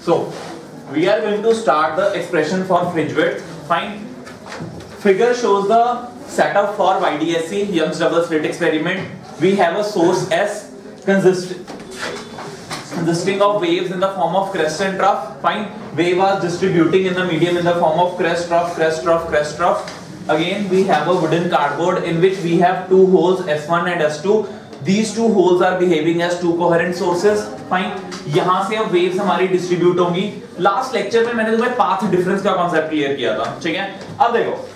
So we are going to start the expression for fringe width. Fine. Figure shows the setup for YDSC Young's double slit experiment. We have a source S consist, consisting of waves in the form of crest and trough. Fine. Wave was distributing in the medium in the form of crest trough, crest trough, crest trough. Again, we have a wooden cardboard in which we have two holes S1 and S2 these two holes are behaving as two coherent sources. Fine. यहाँ से अब waves हमारी distribute होंगी। Last lecture में मैंने तुम्हें path difference का concept clear किया था। ठीक है? अब देखो।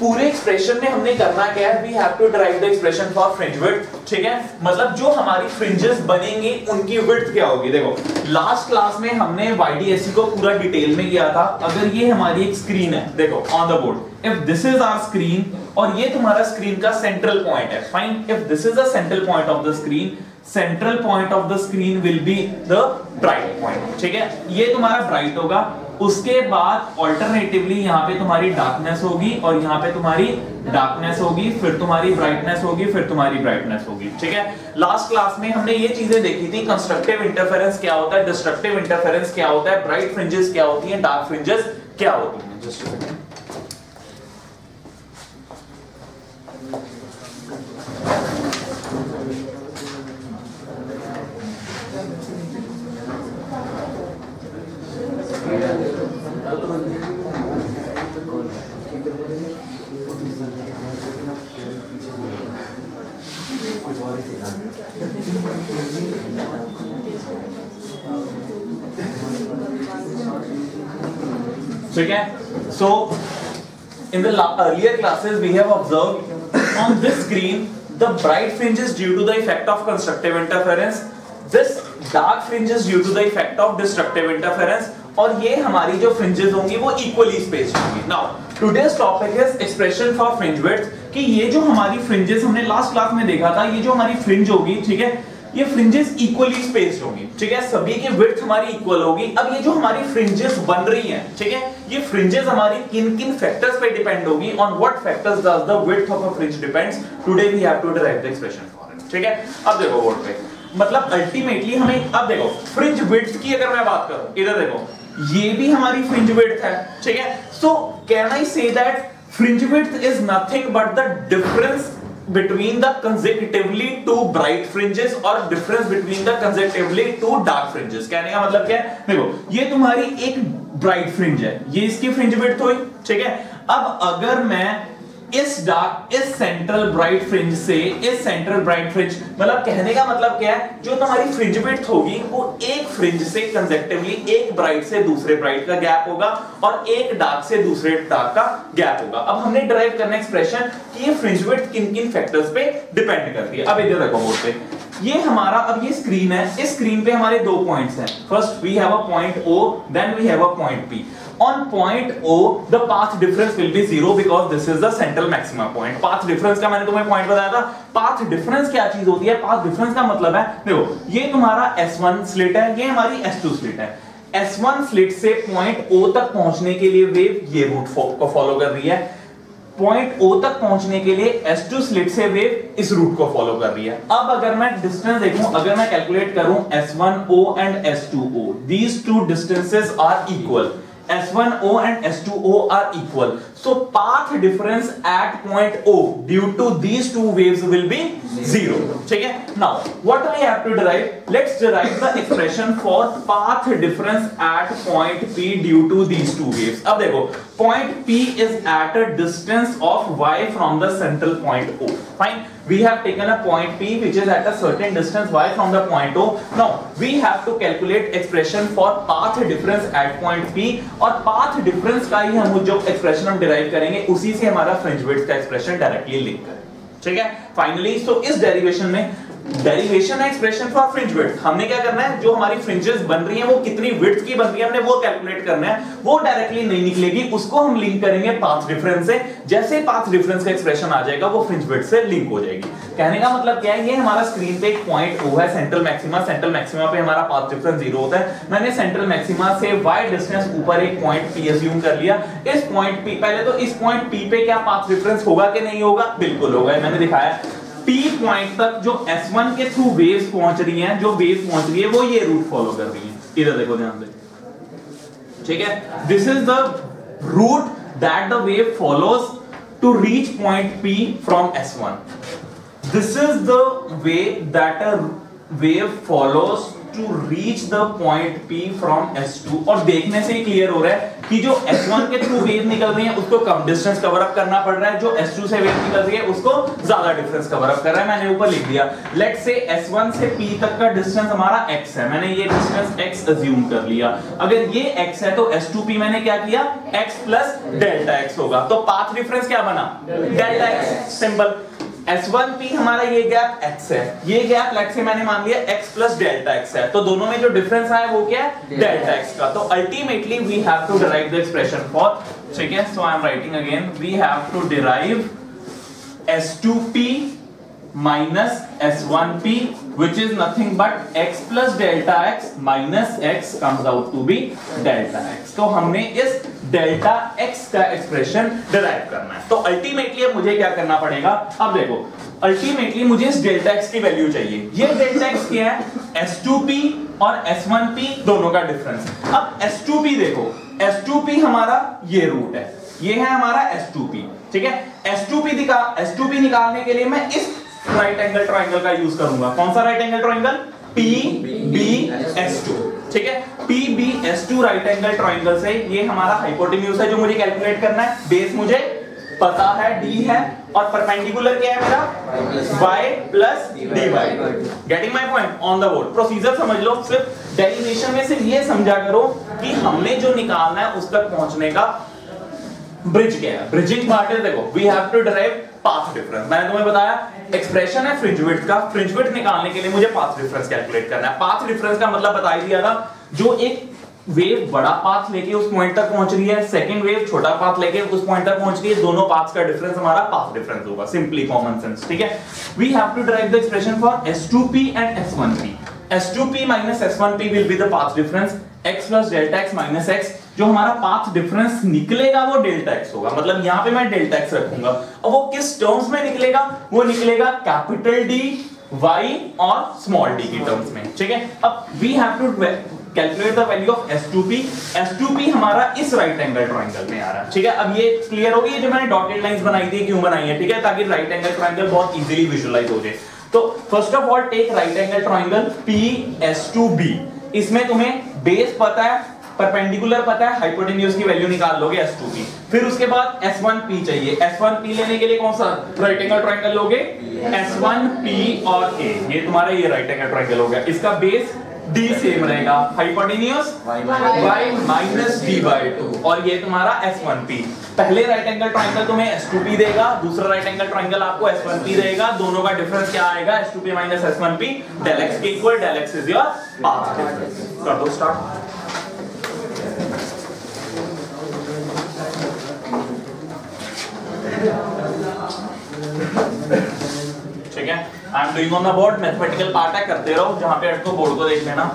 पूरे एक्सप्रेशन में हमने करना क्या है? We have to derive the expression for fringe width ठीक है? मतलब जो हमारी फ्रिंजेस बनेंगी, उनकी विड्थ क्या होगी? देखो। लास्ट क्लास में हमने वाईडीएससी को पूरा डिटेल में किया था। अगर ये हमारी एक स्क्रीन है, देखो on the board if this is our screen और ये तुम्हारा स्क्रीन का सेंट्रल पॉइंट है। Fine if this is the central point of the screen central point of the screen will be the bright point ठीक है? ये तुम्हारा bright होगा। उसके बाद ऑल्टरनेटिवली यहाँ पे तुम्हारी डार्कनेस होगी और यहाँ पे तुम्हारी डार्कनेस होगी, फिर तुम्हारी ब्राइटनेस होगी, फिर तुम्हारी ब्राइटनेस होगी, ठीक है? लास्ट क्लास में हमने ये चीज़ें देखी थी कंस्ट्रक्टिव इंटरफेरेंस क्या होता है डिस्ट्रक्टिव इंटरफेरेंस क्या होता है ब्राइट फ्रिंजेस क्या होती है डार्क फ्रिंजेस क्या होती है? ठीक है? So in the earlier classes we have observe on this screen the bright fringes due to the effect of constructive interference this dark fringe is due to the effect of destructive interference और ये हमारी जो fringes होंगी, वो equally space होंगी। Now today's topic is expression for fringe width कि ये जो हमारी फ्रिंजेस हमने लास्ट क्लास में देखा था, ये जो हमारी फ्रिंज होगी, ठीक है, ये फ्रिंजेस इक्वली स्पेस्ड होंगी, ठीक है, सभी की विड्थ हमारी इक्वल होगी। अब ये जो हमारी फ्रिंजेस बन रही हैं, ठीक है, ये फ्रिंजेस हमारी किन किन फैक्टर्स पे डिपेंड होगी on what factors does the width of a fringe depends today we have to derive the expression for it ठीक है? अब देखो बोर्ड पे। मतलब अल्टीमेटली हमें, अब देखो फ्रिंज विड्थ की अगर मैं बात करूँ, इधर देखो, ये भी हमारी फ्रिंज विड्थ है, ठीक है? So can I say that fringe width is nothing but the difference between the consecutively two bright fringes और difference between the consecutively two dark fringes कहने का मतलब क्या है? देखो, ये तुम्हारी एक ब्राइट फ्रिंज है। ये इसकी फ्रिंज विथ हुई, ठीक है? अब अगर मैं इस डार्क इस सेंट्रल ब्राइट फ्रिंज से, इस सेंट्रल ब्राइट फ्रिंज मतलब कहने का मतलब क्या है? जो तुम्हारी फ्रिंज विड्थ होगी, वो एक फ्रिंज से कंसेक्टिवली एक ब्राइट से दूसरे ब्राइट का गैप होगा और एक डार्क से दूसरे डार्क का गैप होगा। अब हमने ड्राइव करना एक्सप्रेशन कि ये फ्रिंज विड्थ किन किन फैक्टर्स पे डिपेंड करती है। अब इधर रखो बोर्ड पे। ये हमारा, अब ये स्क्रीन है। इस स्क्रीन पे हमारे दो पॉइंट्स हैं। First we have a point O then we have a point P on point O, the path difference will be zero because this is the central maxima point. Path difference का मैंने तुम्हें point बताया था। Path difference क्या चीज़ होती है? Path difference का मतलब है, देखो, ये तुम्हारा S1 स्लिट है, ये हमारी S2 स्लिट है। S1 स्लिट से पॉइंट O तक पहुँचने के लिए वेव ये रूट को फॉलो कर रही है। पॉइंट O तक पहुँचने के लिए S2 स्लिट से वेव इस रूट को फॉलो कर रही है। अब अगर मैं डिस्टेंस देखूँ, अगर मैं कैलकुलेट करूँ S1O and S2O these two distances are equal S1O and S2O are equal. So path difference at point O due to these two waves will be zero. Okay? Now, what we have to derive? Let's derive the expression for path difference at point P due to these two waves. अब देखो, point P is at a distance of y from the central point O. Fine. we have taken a point P which is at a certain distance y from the point O. Now we have to calculate expression for path difference at point P और path difference का ही हम जो expression हम derive करेंगे, उसी से हमारा फ्रिंज का एक्सप्रेशन डायरेक्टली लिंक करेंगे ठीक है? फाइनली सो इस डेरिवेशन में डेरिवेशन है एक्सप्रेशन फॉर फ्रिंज विड्थ हमने क्या करना है? जो हमारी फ्रिंजेस बन रही हैं, वो कितनी विड्थ की बन रही है, हमने वो कैलकुलेट करना है। वो डायरेक्टली नहीं निकलेगी, उसको हम लिंक करेंगे पाथ डिफरेंस से। जैसे पाथ डिफरेंस का एक्सप्रेशन आ जाएगा, वो फ्रिंज विड्थ से लिंक हो जाएगी। कहने का मतलब क्या है? ये हमारा स्क्रीन पे एक पॉइंट ओ है सेंट्रल मैक्सिमा सेंट्रल मैक्सिमा पे हमारा पाथ डिफरेंस ज़ीरो होता है। मैंने सेंट्रल मैक्सिमा से वाई डिस्टेंस ऊपर एक पॉइंट पी एज्यूम कर लिया। इस पॉइंट पी पहले तो इस पॉइंट पी पे क्या पाथ डिफरेंस होगा कि नहीं होगा? बिल्कुल होगा। मैंने दिखाया। P पॉइंट तक जो S1 के थ्रू वेव्स पहुँच रही हैं, जो वेव्स पहुँच रही है, वो ये रूट फॉलो कर रही हैं। इधर देखो ध्यान से। ठीक है? This is the route that the wave follows to reach point P from S1 this is the way that a wave follows to reach the point P from S2 और देखने से ही क्लियर हो रहा है कि जो S1 के थ्रू वेव निकल रही है, उसको कम डिस्टेंस कवर अप करना पड़ रहा है। जो S2 से वेव निकल रही है, उसको ज़्यादा डिफरेंस कवर अप कर रहा है। मैंने ऊपर लिख दिया। लेट्स से S1 से P तक का डिस्टेंस हमारा x है। मैंने ये डिस्टेंस x अज्यूम कर लिया। अगर ये x है तो S2P मैंने क्या किया? X डेल्टा x होगा। तो पाथ डिफरेंस क्या बना? Delta x. सिंपल S1P हमारा ये गैप x है। ये गैप लेट से मैंने मान लिया x प्लस डेल्टा x है। तो दोनों में जो डिफरेंस आया वो क्या है? Delta x. का। तो ultimately we have to derive the expression for ठीक है? So I am writing again we have to derive S2P one S1P which is nothing but x plus delta x minus x comes out to be delta x. तो हमने इस delta x का expression derive करना है। तो ultimately अब मुझे क्या करना पड़ेगा? अब देखो अल्टीमेटली मुझे इस डेल्टा x की वैल्यू चाहिए। ये डेल्टा x क्या है? S2P और S1P दोनों का डिफरेंस अब S2P देखो। S2P हमारा ये रूट है। ये है हमारा S2P ठीक है? S2P दिखा S2P निकालने के लिए मैं इस राइट एंगल ट्राइंगल का यूज़ करूँगा। कौन सा right angle triangle P B S two ठीक है? P B S two right angle triangle से ये हमारा हाइपोटेन्यूज है जो मुझे कैलकुलेट करना है। बेस मुझे पता है डी है, और परपेंडिकुलर क्या है मेरा? Y plus D Y getting my point on the board procedure समझ लो, सिर्फ़ डेरिवेशन में सिर्फ़ ये समझा करो कि हमने जो निकालना है उस तक पहुँचने का ब्रिज क्या है। ब्रिजिंग पार्ट है, देखो we have to derive path difference मैंने तुम्हें बताया एक्सप्रेशन है फ्रिंज विड्थ का। फ्रिंज विड्थ निकालने के लिए मुझे पाथ डिफरेंस कैलकुलेट करना है। पाथ डिफरेंस का मतलब बता दिया था, जो एक वेव बड़ा पाथ लेके उस पॉइंट तक पहुँच रही है सेकंड वेव छोटा पाथ लेके उस पॉइंट तक पहुँच रही है, दोनों पाथ्स का डिफरेंस हमारा पाथ डिफरेंस होगा। सिंपली कॉमन सेंस ठीक है? We have to derive the expression for S2p and S1p S2p minus S1p will be the path difference. X plus delta x minus x, जो हमारा path difference निकलेगा वो delta x होगा। मतलब यहाँ पे मैं डेल्टा एक्स रखूँगा। और वो किस टर्म्स में निकलेगा? वो निकलेगा कैपिटल डी y और स्मॉल डी की टर्म्स में। ठीक है? अब we have to calculate the value of S2p S2p हमारा इस राइट एंगल ट्रायंगल में आ रहा है। ठीक है? अब ये क्लियर होगी गई जो मैंने डॉटेड लाइंस बनाई थी, क्यों बनाई है? ठीक है? ताकि राइट एंगल ट्रायंगल बहुत इजीली विजुअलाइज हो जाए। तो first of all take right angle triangle P S two B इसमें तुम्हें बेस पता है परपेंडिकुलर पता है हाइपोटेन्यूज की वैल्यू निकाल लोगे एस टू बी फिर उसके बाद एस वन पी चाहिए। एस वन पी लेने के लिए कौन सा राइट एंगल ट्राइंगल लोगे? एस वन पी और ए ये तुम्हारा ये राइट एंगल ट्राइंगल हो गया। इसका बेस D सेम रहेगा। Hypotenuse y minus d. By 2 और ये तुम्हारा S1p पहले राइट एंगल ट्राइंगल तुम्हें S2p देगा दूसरा राइट एंगल ट्रायंगल आपको S1p देगा। दोनों का डिफरेंस क्या आएगा? S two P minus S1p del x के equal del x is your path कर दो स्टार्ट ठीक है? I am doing on the board mathematical part है, करते रहो, जहाँ पे अटको बोर्ड को देख लेना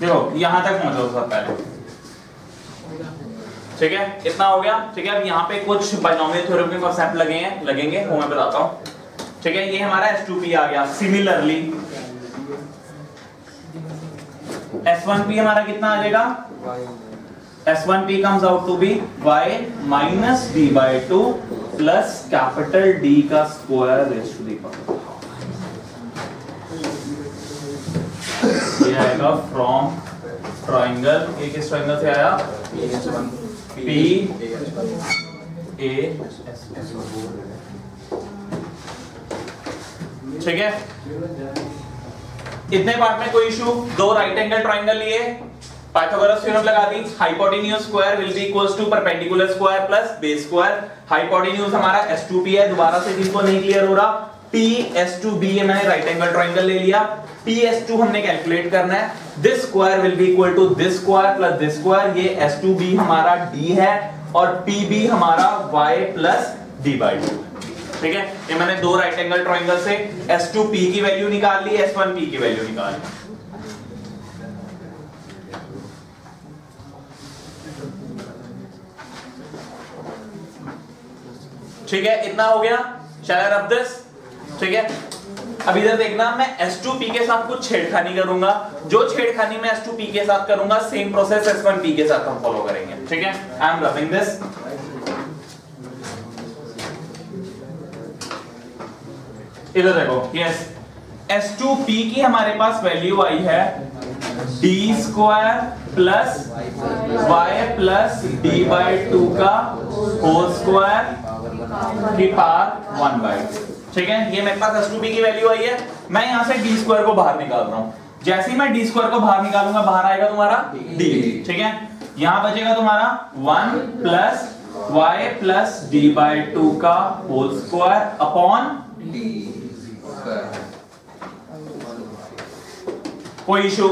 देखो यहाँ तक पहुंचो सब पहले। ठीक है? इतना हो गया। ठीक है, अब यहाँ पे कुछ बाइनोमियल थ्योरम के कॉन्सेप्ट लगे हैं, लगेंगे, वो मैं बताता हूँ। ठीक है, ये हमारा S2p आ गया सिमिलरली S1p हमारा कितना आ जाएगा? S1P comes out to be y minus d by 2 plus capital D का square raised to the power ये आएगा from triangle ये किस triangle से आया? A S ठीक है? इतने पार्ट में कोई इशू दो राइट एंगल ट्राइंगल लिए। पाइथागोरस थ्योरम लगा दी। Hypotenuse square will be equals to perpendicular square plus base square hypotenuse हमारा S2P है। दोबारा से जिनको नहीं क्लियर हो रहा? PS2B ये मैंने राइट एंगल ट्राइंगल ले लिया। पी एस टू हमने कैलकुलेट करना है। This square will be equal to this square plus this square ये S2B हमारा D है और PB हमारा Y प्लस D by 2 ठीक है? ये मैंने दो राइट एंगल ट्राइंगल से S2P की वैल्यू निकाल ली एस वन पी की वैल्यू निकाल ली। ठीक है? इतना हो गया। शैल रब दिस ठीक है? अब इधर देखना, मैं S2P के साथ कुछ छेड़खानी करूँगा। जो छेड़खानी मैं S2P के साथ करूँगा सेम प्रोसेस S1P के साथ हम फॉलो करेंगे। ठीक है? आई एम रबिंग दिस इधर देखो यस S2P की हमारे पास वैल्यू आई है d square plus y plus D by two का होल स्क्वायर की पावर वन बाई ठीक है? ये मेरे पास S2P की वैल्यू आई है। मैं यहाँ से d स्क्वायर को बाहर निकाल रहा हूँ। जैसे ही मैं डी स्क्वायर को बाहर निकालूँगा बाहर आएगा तुम्हारा d. ठीक है? यहाँ बचेगा तुम्हारा one plus y plus D by two का होल स्क्वायर अपॉन डी कोई इशू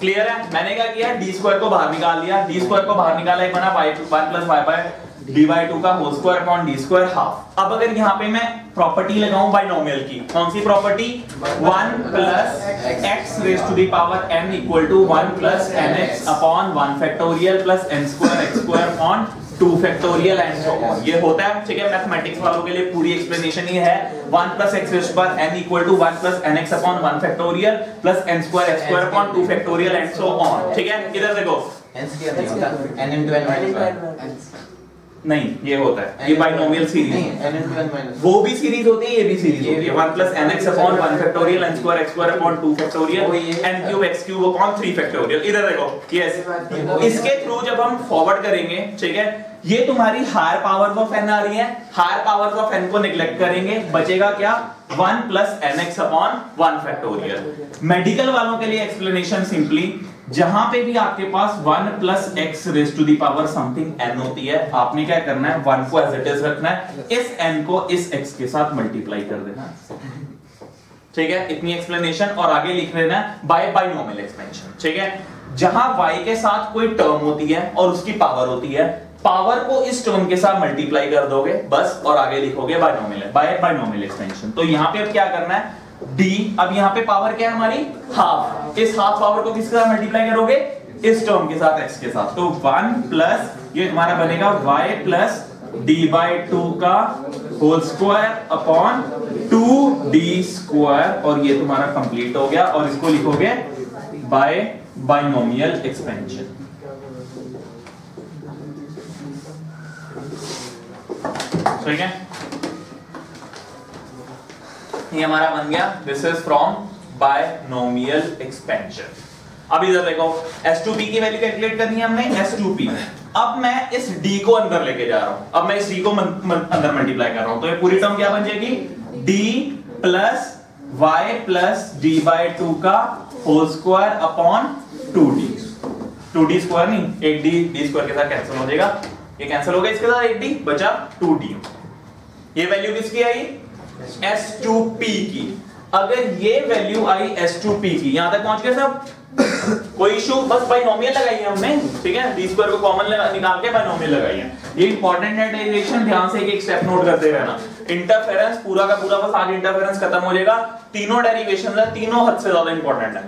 क्लियर है? मैंने क्या किया? डी स्क्वायर को बाहर निकाल लिया डी स्क्वायर को बाहर निकाला एक बना Y one plus Y by D by two का whole square upon D square half अब अगर यहाँ पे मैं प्रॉपर्टी लगाऊँ बाइनोमियल की कौन सी property one plus X raise to the power N equal to one plus N X upon one factorial plus N square X square upon two factorial and so on ये होता है ठीक है? Mathematics वालों के लिए पूरी एक्सप्लेनेशन ही है। 1 प्लस एक्स रेज पर n equal to 1 plus nx upon 1 factorial plus n square x square upon 2 factorial and so on ठीक है? इधर देखो n स्क्वायर नहीं होता n into n minus 1 नहीं ये होता है। ये बाइनोमियल सीरीज़ वो भी सीरीज़ होती है ये भी सीरीज़ होती है। 1 plus nx upon 1 factorial n square x square upon 2 factorial n cube x cube upon 3 factorial इधर देखो। यस इसके थ्रू जब हम फॉरवर्ड करेंगे ठीक है ये तुम्हारी हायर पावर्स ऑफ़ n आ रही है। हायर पावर्स ऑफ़ n को नेग्लेक्ट करेंगे। बचेगा क्या? 1 plus nx upon 1 factorial medical वालों के लिए एक्सप्लेनेशन सिंपली जहाँ पे भी आपके पास one plus X raise to the power something n होती है, आपने क्या करना है? 1 को एज इट इज़ रखना है। इस n को इस x के साथ मल्टीप्लाई कर देना। ठीक है? इतनी एक्सप्लेनेशन और आगे लिख लेना है बाय बाइनोमियल एक्सपेंशन ठीक है? जहाँ y के साथ कोई टर्म होती है और उसकी पावर होती है पावर को इस टर्म के साथ मल्टीप्लाई कर दोगे, बस, और आगे लिखोगे बाइनोमियल बाय बाइनोमियल एक्सपेंशन तो यहाँ पे अब क्या करना है? D, अब यहाँ पे पावर क्या है हमारी? हाफ़ इस हाफ़ पावर को किसके साथ मल्टीप्लाई करोगे? इस टर्म के साथ, x के साथ. तो 1 प्लस ये तुम्हारा बनेगा y plus d by two का whole square upon two D square और ये तुम्हारा कंप्लीट हो गया और इसको लिखोगे बाय बाइनोमियल एक्सपेंशन ठीक है? ये हमारा बन गया। This is from binomial expansion अब इधर देखो S2P की वैल्यू कैलकुलेट करनी है हमने S2P अब मैं इस D को अंदर लेके जा रहा हूँ। अब मैं इस D को मन, मन, अंदर मल्टीप्लाई कर रहा हूँ। तो ये पूरी टर्म क्या बन जाएगी? D plus y plus D by two का whole square upon two D two D square नहीं एक डी डी स्क्वायर के साथ कैंसिल हो जाएगा। ये कैंसिल हो गया इसके साथ एक डी बचा टू डी ये वैल्यू किसकी आई? S2P की। अगर ये वैल्यू आई S2P की, यहाँ तक पहुँच गए सब? कोई इशू बस बाइनोमियल लगाई है हमने, ठीक है? D स्क्वायर को कॉमन निकाल के बाइनोमियल लगाई है। ये इंपॉर्टेंट है डेरिवेशन ध्यान से एक एक स्टेप नोट करते रहना। इंटरफेरेंस पूरा का पूरा, बस आज इंटरफेरेंस खत्म हो जाएगा। तीनों डेरिवेशन है तीनों हद से ज़्यादा इंपॉर्टेंट है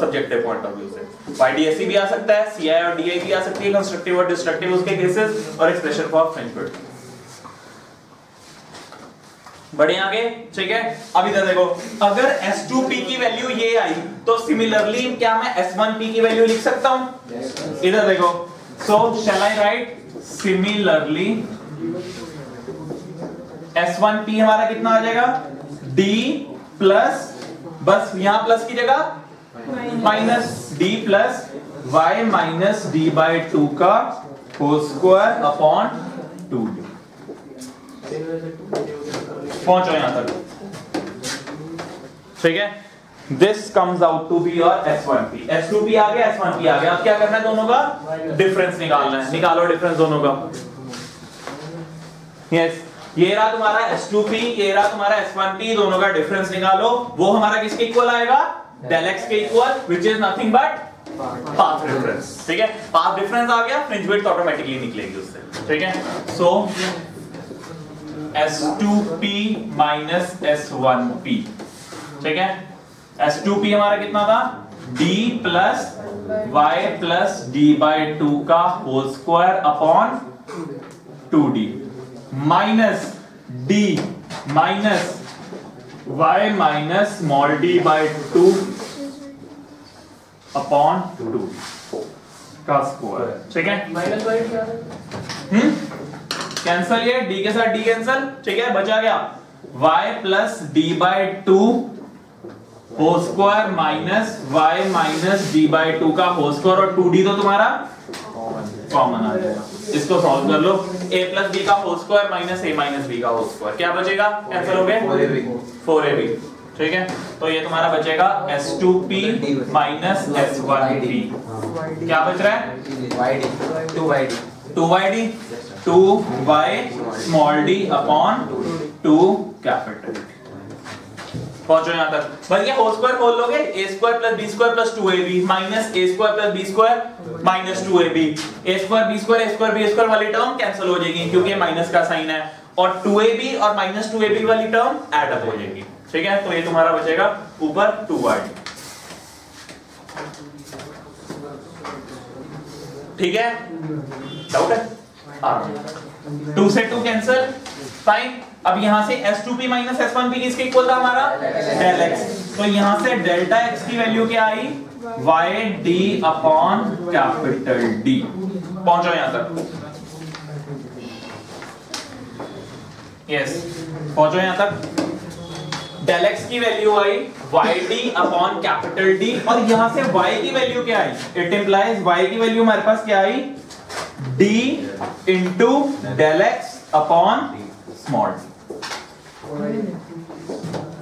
सब्जेक्टिव पॉइंट ऑफ़ व्यू से। YDSC भी आ सकता है सीआई और DI भी आ सकती है कंस्ट्रक्टिव और डिस्ट्रक्टिव उसके केसेस और एक्सप्रेशन फॉर फ्रेंच बढ़े आगे, ठीक है? अब इधर देखो, अगर S2P की वैल्यू ये आई तो सिमिलरली क्या मैं S1P की वैल्यू लिख सकता हूँ? इधर देखो, so shall i write similarly? S1P हमारा कितना आ जाएगा? D प्लस बस यहाँ प्लस की जगह minus D plus y minus D by two का whole square upon two D पहुंचो यहाँ तक। ठीक है? This comes out to be your S1P S2P आ गया S1P आ गया। अब क्या करना है दोनों का? डिफरेंस निकालना है। निकालो डिफरेंस दोनों का। यस. ये रहा तुम्हारा S2P ये रहा तुम्हारा S1P दोनों का डिफरेंस निकालो। वो हमारा किसके इक्वल आएगा? Del x के equal which is nothing but path difference ठीक है? पाथ डिफरेंस आ गया फ्रिंज विड्थ ऑटोमेटिकली निकलेगी उससे। ठीक है? सो S2P माइनस S1P ठीक है? S2P हमारा कितना था? D plus Y plus D by two का whole square upon two D minus D minus Y minus small d by two upon two का स्क्वायर ठीक है? माइनस वाई क्या है? हम्म? कैंसल ये d के साथ d कैंसल ठीक है बचा गया। Y plus D by two whole square minus y minus D by two का होल स्क्वायर और टू डी तो तुम्हारा कॉमन आ जाएगा। इसको सॉल्व कर लो। A प्लस बी का whole square minus A minus B का होल स्क्वायर क्या बचेगा? कैंसिल हो गए 4ab ठीक है? तो ये तुम्हारा बचेगा S two P minus s1p क्या बच रहा है? YD, 2YD. 2yd 2y small d upon 2 capital. पहुंचो यहाँ तक। भैया होल स्क्वायर खोल लोगे a square plus b square plus 2ab minus a square plus b square minus 2ab a square b square a square b square वाली term cancel हो जाएगी, क्योंकि माइनस का साइन है। और टू ए बी और माइनस टू ए बी वाली term add up हो जाएगी। ठीक है? तो ये तुम्हारा बचेगा ऊपर 2y ठीक है? डाउट है? हाँ। टू से टू कैंसल फाइन अब यहाँ से S two P minus S one P किसके इक्वल था हमारा? डेल x तो यहाँ से डेल्टा एक्स की वैल्यू क्या आई? Y d upon capital D. पहुंचो यहाँ तक। यस पहुंचो यहाँ तक। डेल x की वैल्यू आई yd अपॉन कैपिटल D. और यहाँ से y की वैल्यू क्या आई? इट इंप्लाइज y की वैल्यू हमारे पास क्या आई? D into del x upon small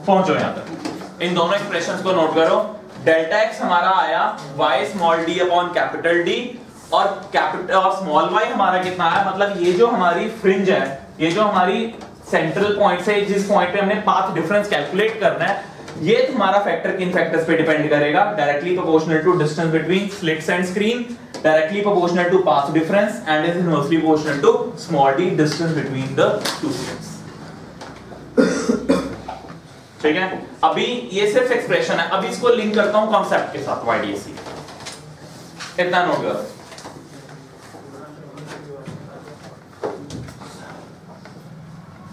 पहुंचो यहाँ तक। इन दोनों एक्सप्रेशन को नोट करो। डेल्टा एक्स हमारा आया y small d upon capital d और कैपिटल और स्मॉल वाई हमारा कितना आया? मतलब ये जो हमारी फ्रिंज है, ये जो हमारी सेंट्रल पॉइंट से जिस पॉइंट पे हमने पाथ डिफरेंस कैलकुलेट करना है, ये तुम्हारा फैक्टर किन फैक्टर्स पे डिपेंड करेगा? Directly proportional to distance between slits and screen directly proportional to path difference and is inversely proportional to small d distance between the two slits ठीक है अभी ये सिर्फ़ एक्सप्रेशन है अभी इसको लिंक करता हूँ कॉन्सेप्ट के साथ YDSC इतना नोट करो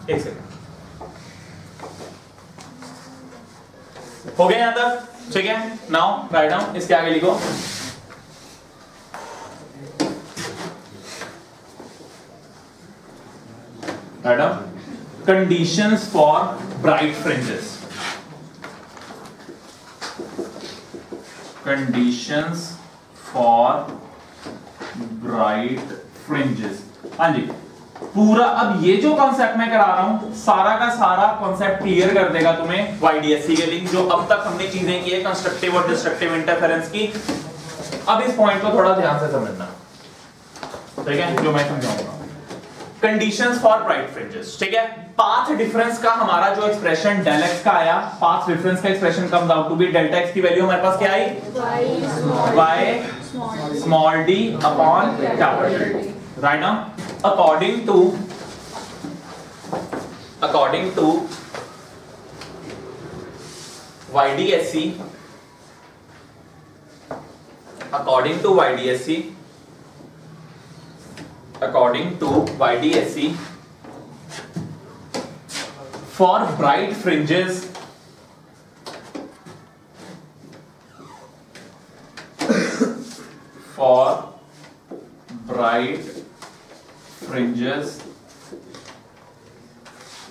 एक सेकंड हो गया यहाँ तक ठीक है नाउ राइट डाउन इसके आगे लिखो down conditions for bright fringes conditions for bright fringes हाँ जी, पूरा अब ये जो कॉन्सेप्ट मैं करा रहा हूँ, सारा का सारा कॉन्सेप्ट क्लियर कर देगा तुम्हें वाईडीएससी के लिंक जो अब तक हमने चीज़ें की है कंस्ट्रक्टिव और डिस्ट्रक्टिव इंटरफेरेंस की। अब इस पॉइंट को थोड़ा ध्यान से समझना। ठीक है? जो मैं समझाऊँगा। कंडीशंस फॉर ब्राइट फ्रिंजेस ठीक है? पाथ डिफरेंस का हमारा जो एक्सप्रेशन डेल एक्स का आया पाथ डिफरेंस का expression comes out to be delta x की वैल्यू हमारे पास क्या आई? Y small d upon capital D. Right now, according to according to YDSC according to YDSC according to YDSE, for bright fringes, for bright fringes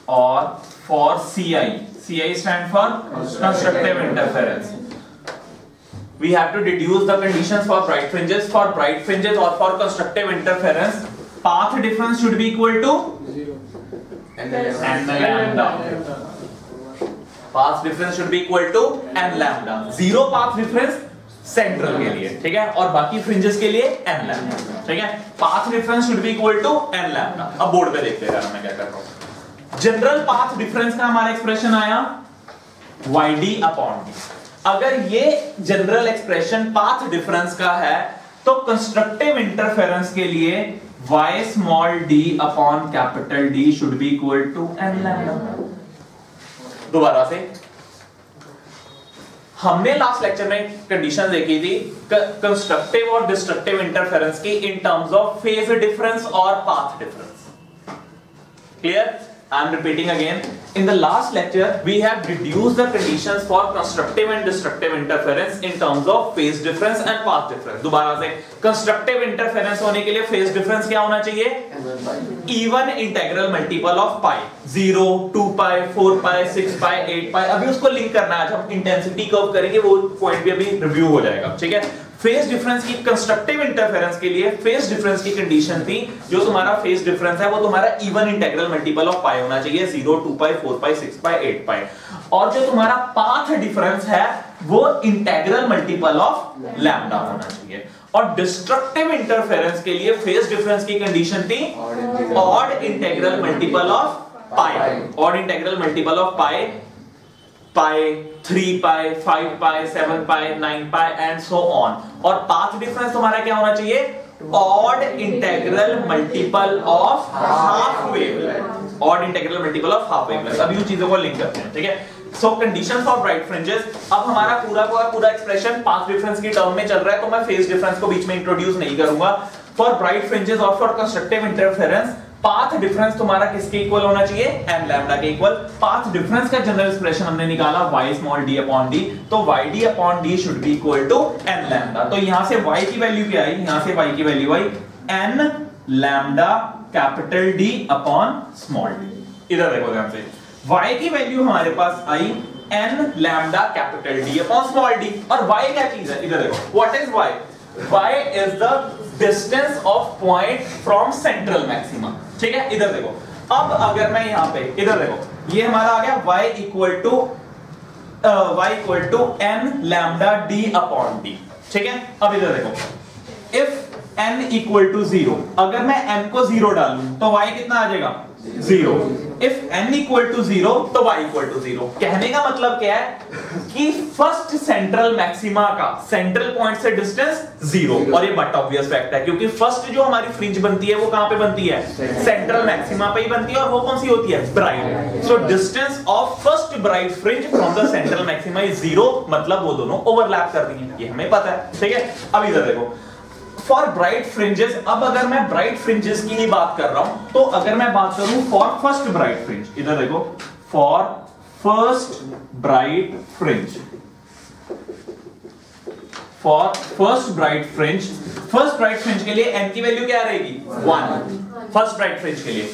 or for CI. CI stand for constructive interference. We have to deduce the conditions for bright fringes, for bright fringes or for constructive interference path difference should be equal to And then n lambda. Path difference should be equal to n lambda. Zero path difference central के लिए ठीक है? और बाकी fringes के लिए n lambda ठीक है? Path difference should be equal to n lambda अब बोर्ड पे देखते हैं मैं क्या कर रहा हूँ। जनरल पाथ डिफरेंस का हमारा एक्सप्रेशन आया yd अपॉन d. अगर ये जनरल एक्सप्रेशन पाथ डिफरेंस का है तो कंस्ट्रक्टिव इंटरफेरेंस के लिए y small d upon capital D should be equal to n lambda? दोबारा से। हमने लास्ट लेक्चर में कंडीशन देखी थी कंस्ट्रक्टिव और डिस्ट्रक्टिव इंटरफेरेंस की in terms of phase difference और path difference clear I am repeating again. In the last lecture, we have reduced the conditions for constructive and destructive interference in terms of phase difference and path difference. दोबारा से constructive interference होने के लिए phase difference क्या होना चाहिए? even integral multiple of pi 0 2 pi 4 pi 6 pi 8 pi अभी उसको लिंक करना है हम इंटेंसिटी कर्व करेंगे वो पॉइंट भी अभी रिव्यू हो जाएगा ठीक है फ़ेज़ डिफरेंस की कंस्ट्रक्टिव इंटरफेरेंस के लिए फेस डिफरेंस की कंडीशन थी। जो तुम्हारा फेस डिफरेंस है वो तुम्हारा even integral multiple of pi होना चाहिए 0 2 पाई 4 पाई 6 पाई 8 पाई और जो तुम्हारा पाथ डिफरेंस है वो इंटेग्रल मल्टीपल ऑफ़ लैम्डा होना चाहिए। और डिस्ट्रक्टिव इंटरफेरेंस के लिए फेस डिफरेंस की कंडीशन थी odd integral multiple of pi odd integral multiple of pi pi three pi five pi seven pi nine pi and so on और path difference तुम्हारा क्या होना चाहिए? Odd integral multiple of half wavelength odd integral multiple of half wavelength अभी उन चीज़ों को link करते हैं, ठीक है? So condition for bright fringes अब हमारा पूरा पूरा पूरा एक्सप्रेशन पाथ डिफरेंस की टर्म में चल रहा है तो मैं फेस डिफरेंस को बीच में इंट्रोड्यूस नहीं करूँगा। फॉर ब्राइट फ्रिंजेस और for constructive interference path difference तुम्हारा किसके इक्वल होना चाहिए? एन लैम्डा के इक्वल पाथ डिफरेंस का जनरल एक्सप्रेशन हमने निकाला y small d upon d. तो yd अपॉन d should be equal to n lambda तो यहाँ से y की वैल्यू क्या आई? यहाँ से y की वैल्यू आई. N lambda capital D upon small d. इधर देखो ध्यान से. Y की वैल्यू हमारे पास आई n lambda capital D upon small d. और y क्या चीज़ है? इधर देखो. What is y? Y is the distance of point from central maximum ठीक है? इधर देखो। अब अगर मैं यहाँ पे, इधर देखो। ये हमारा आ गया y equal to y equal to n lambda D upon D ठीक है? अब इधर देखो। If n equal to zero अगर मैं n को ज़ीरो डालू तो y कितना आ जाएगा? Zero if n equal to zero तो y इक्वल टू ज़ीरो कहने का मतलब क्या है? कि फ़र्स्ट सेंट्रल मैक्सिमा का सेंट्रल पॉइंट से डिस्टेंस ज़ीरो और ये बट ऑब्वियस फैक्ट है क्योंकि फ़र्स्ट जो हमारी फ्रिंज बनती है वो कहाँ पे बनती है? सेंट्रल मैक्सिमा पे ही बनती है और वो कौन सी होती है? Bright so distance of first bright fringe from the central maxima is zero मतलब वो दोनों ओवरलैप कर रही हैं। ये हमें पता है ठीक है? अब इधर देखो। फॉर ब्राइट फ्रिंजेस अब अगर मैं ब्राइट फ्रिंजेस की ही बात कर रहा हूँ तो अगर मैं बात करूँ फॉर फ़र्स्ट ब्राइट फ्रिंज इधर देखो for first bright fringe for first bright fringe first bright fringe के लिए एन की वैल्यू क्या रहेगी? वन फ़र्स्ट ब्राइट फ्रिंज के लिए.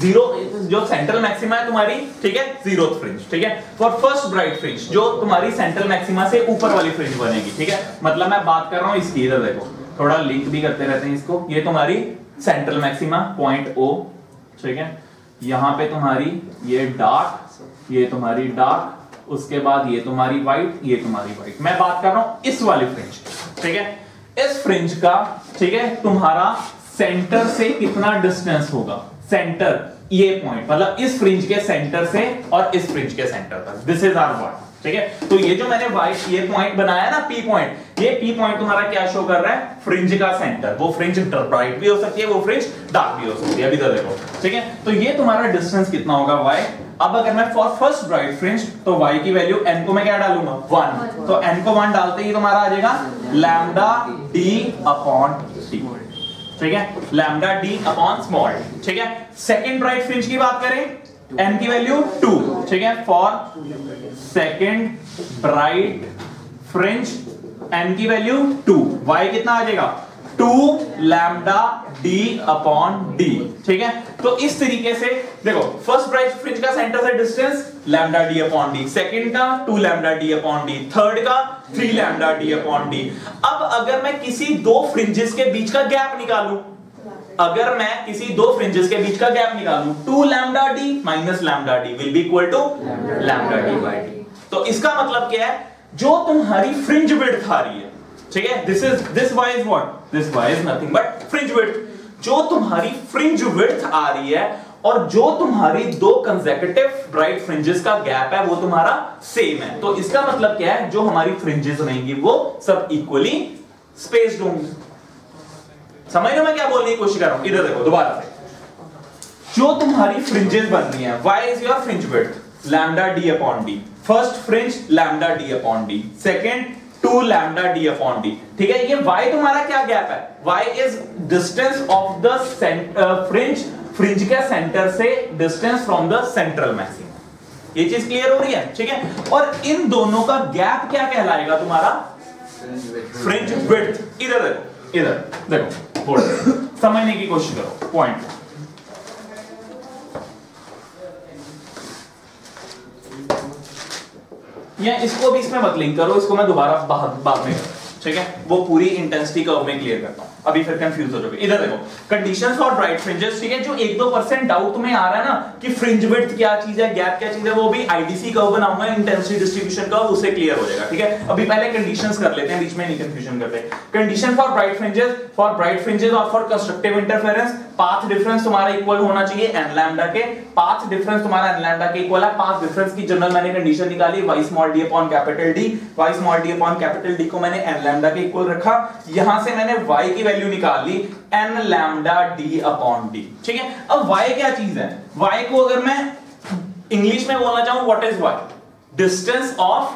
ज़ीरो जो सेंट्रल मैक्सिमा है तुम्हारी, ठीक है? ज़ीरो फ्रिंज ठीक है? फॉर फ़र्स्ट ब्राइट फ्रिंज जो तुम्हारी सेंट्रल मैक्सिमा से ऊपर वाली फ्रिंज बनेगी, ठीक है? मतलब मैं बात कर रहा हूँ इसकी, इधर देखो. थोड़ा लिंक भी करते रहते हैं इसको। ये तुम्हारी सेंट्रल मैक्सिमा पॉइंट ओ ठीक है? यहाँ पे तुम्हारी ये डार्क ये तुम्हारी डार्क उसके बाद ये तुम्हारी व्हाइट ये तुम्हारी व्हाइट मैं बात कर रहा हूँ इस वाली फ्रिंज ठीक है? इस फ्रिंज का, ठीक है, तुम्हारा सेंटर से कितना डिस्टेंस होगा? सेंटर ये पॉइंट मतलब इस फ्रिंज के सेंटर से और इस फ्रिंज के सेंटर तक। दिस इज़ आर व्हाट ठीक है? तो ये जो मैंने वाइट ये पॉइंट बनाया ना पी पॉइंट ये पी पॉइंट तुम्हारा क्या शो कर रहा है? फ्रिंज का सेंटर वो फ्रिंज ब्राइट भी हो सकती है, वो फ्रिंज डार्क भी हो सकती है। अभी इधर देखो, ठीक है? तो ये तुम्हारा डिस्टेंस कितना होगा वाई अब अगर मैं फॉर फ़र्स्ट ब्राइट फ्रिंज तो y की वैल्यू n को मैं क्या डालूँगा? वन तो n को वन डालते ही तुम्हारा आ जाएगा लैम्डा d अपॉन t. ठीक है? लैम्डा d अपॉन स्मॉल ठीक है? सेकंड ब्राइट फ्रिंज की बात करें, n की वैल्यू टू ठीक है? For second bright fringe n की वैल्यू टू y कितना आ जाएगा? Two lambda D upon D ठीक है? तो इस तरीके से, देखो फ़र्स्ट ब्राइट फ्रिंज का सेंटर से distance lambda D upon D second का two lambda D upon D third का three lambda D upon D अब अगर मैं किसी दो फ्रिंजेस के बीच का गैप निकालू, अगर मैं किसी दो फ्रिंजेस के बीच का गैप निकालू two lambda D minus lambda D will be equal to lambda D by D तो इसका मतलब क्या है? जो तुम्हारी फ्रिंज विड्थ आ रही है, ठीक है? This is this y is what this y is nothing but fringe width जो तुम्हारी फ्रिंज विड्थ आ रही है और जो तुम्हारी दो कंसेक्यूटिव ब्राइट फ्रिंजेस का गैप है, वो तुम्हारा सेम है। तो इसका मतलब क्या है? जो हमारी फ्रिंजेस रहेंगी वो सब इक्वली स्पेस्ड होंगी। समझ रहे मैं क्या बोलने की कोशिश कर रहा हूँ? इधर देखो, दोबारा से। जो तुम्हारी फ्रिंजेस बन रही हैं y is your fringe width lambda D upon D first fringe lambda D upon D second two lambda D upon D ठीक है ये y तुम्हारा क्या गैप है? Y is distance of the fringe fringe के सेंटर से distance from the central maximum ये चीज़ क्लियर हो रही है? ठीक है? और इन दोनों का गैप क्या कहलाएगा तुम्हारा? फ्रिंज विड्थ इधर देखो इधर देखो समझने की कोशिश करो. पॉइंट या इसको भी इसमें मत लिंक करो, इसको मैं दोबारा बाद में ठीक है? वो पूरी इंटेंसिटी का में क्लियर करता हूँ। अभी फिर कंफ्यूज हो जाओगे। इधर देखो कंडीशंस फॉर ब्राइट फ्रिंजेस ठीक है, जो 1-2 परसेंट डाउट तुम्हें आ रहा है ना, कि फ्रिंज विड्थ क्या चीज़ है गैप क्या चीज़ है, वो भी आईडीसी कर्व बनाऊँगा इंटेंसिटी डिस्ट्रीब्यूशन कर्व उससे क्लियर हो जाएगा, ठीक है? अभी पहले कंडीशंस कर लेते हैं, बीच में नहीं कंफ्यूजन करते। Condition for bright fringes for bright fringes और for constructive interference path difference तुम्हारा इक्वल होना चाहिए एन लैम्डा के। पाथ डिफरेंस तुम्हारा एन लैम्डा के इक्वल है। पाथ डिफरेंस की जनरल मैंने कंडीशन निकाली y small d upon capital D y small d upon capital D को मैंने एन लैम्डा के इक्वल रखा। यहाँ से मैंने y की वैल्यू निकाल ली n lambda D upon D ठीक है? अब y क्या चीज़ है? y को अगर मैं इंग्लिश में बोलना चाहूँ what is y? Distance of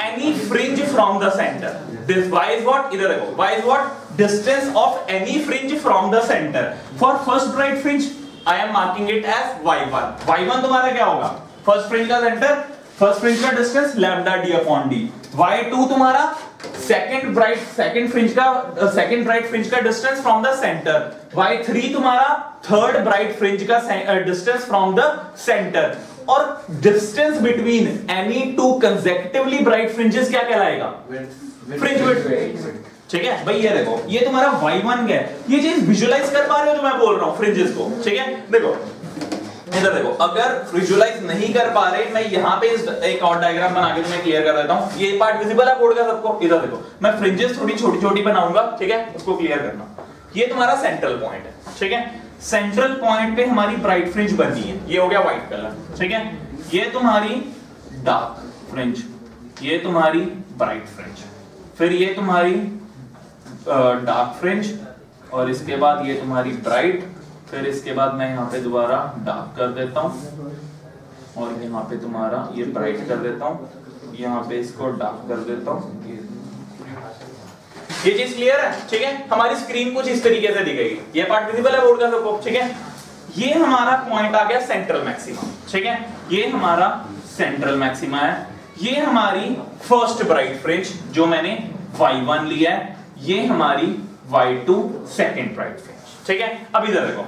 any fringe from the centre this y is what? इधर देखो। y is what? Distance of any fringe from the center. For first bright fringe, I am marking it as y1 y1 तुम्हारा क्या होगा? First fringe का centre first fringe का distance lambda D upon D y2 तुम्हारा second bright second fringe का second bright fringe का distance from the centre y3 तुम्हारा third bright fringe का डिस्टेंस फ्रॉम द सेंटर और distance between any two consecutively bright fringes क्या कहलाएगा? Fringe width ठीक है? भाई ये देखो ये तुम्हारा y1 है? ये चीज़ विजुलाइज कर पा रहे हो जो मैं बोल रहा हूँ फ्रिंजेस को। ठीक है? देखो इधर देखो, अगर विजुलाइज नहीं कर पा रहे, मैं यहाँ पे एक और डायग्राम बना के तुम्हें क्लियर कर देता हूँ। ये पार्ट विजिबल है बोर्ड का सबको? इधर देखो, मैं फ्रिंजेस थोड़ी छोटी छोटी बनाऊँगा, ठीक है? उसको क्लियर करना। ये तुम्हारा सेंट्रल पॉइंट है, ठीक है? सेंट्रल पॉइंट पे हमारी ब्राइट फ्रिंज बनी है। ये हो गया व्हाइट कलर ठीक है? ये तुम्हारी डार्क फ्रिंज ये तुम्हारी ब्राइट फ्रिंज फिर ये तुम्हारी डार्क फ्रिंज और इसके बाद ये तुम्हारी ब्राइट फिर इसके बाद मैं यहाँ पे दोबारा डार्क कर देता हूँ और यहाँ पे तुम्हारा ये ब्राइट कर देता हूँ। यहाँ पे इसको डार्क कर देता हूँ। ये चीज़ क्लियर है, ठीक है? हमारी स्क्रीन कुछ इस तरीके से दिखेगी। ये पार्ट विजिबल है बोर्ड का सबको, ठीक है? ये हमारा पॉइंट आ गया सेंट्रल मैक्सिमा ठीक है? ये हमारा सेंट्रल मैक्सिमा है। ये हमारी फ़र्स्ट ब्राइट फ्रिंज जो मैंने y1 लिया है, ये हमारी y2 सेकंड ब्राइट फ्रिंज ठीक है? अब इधर देखो।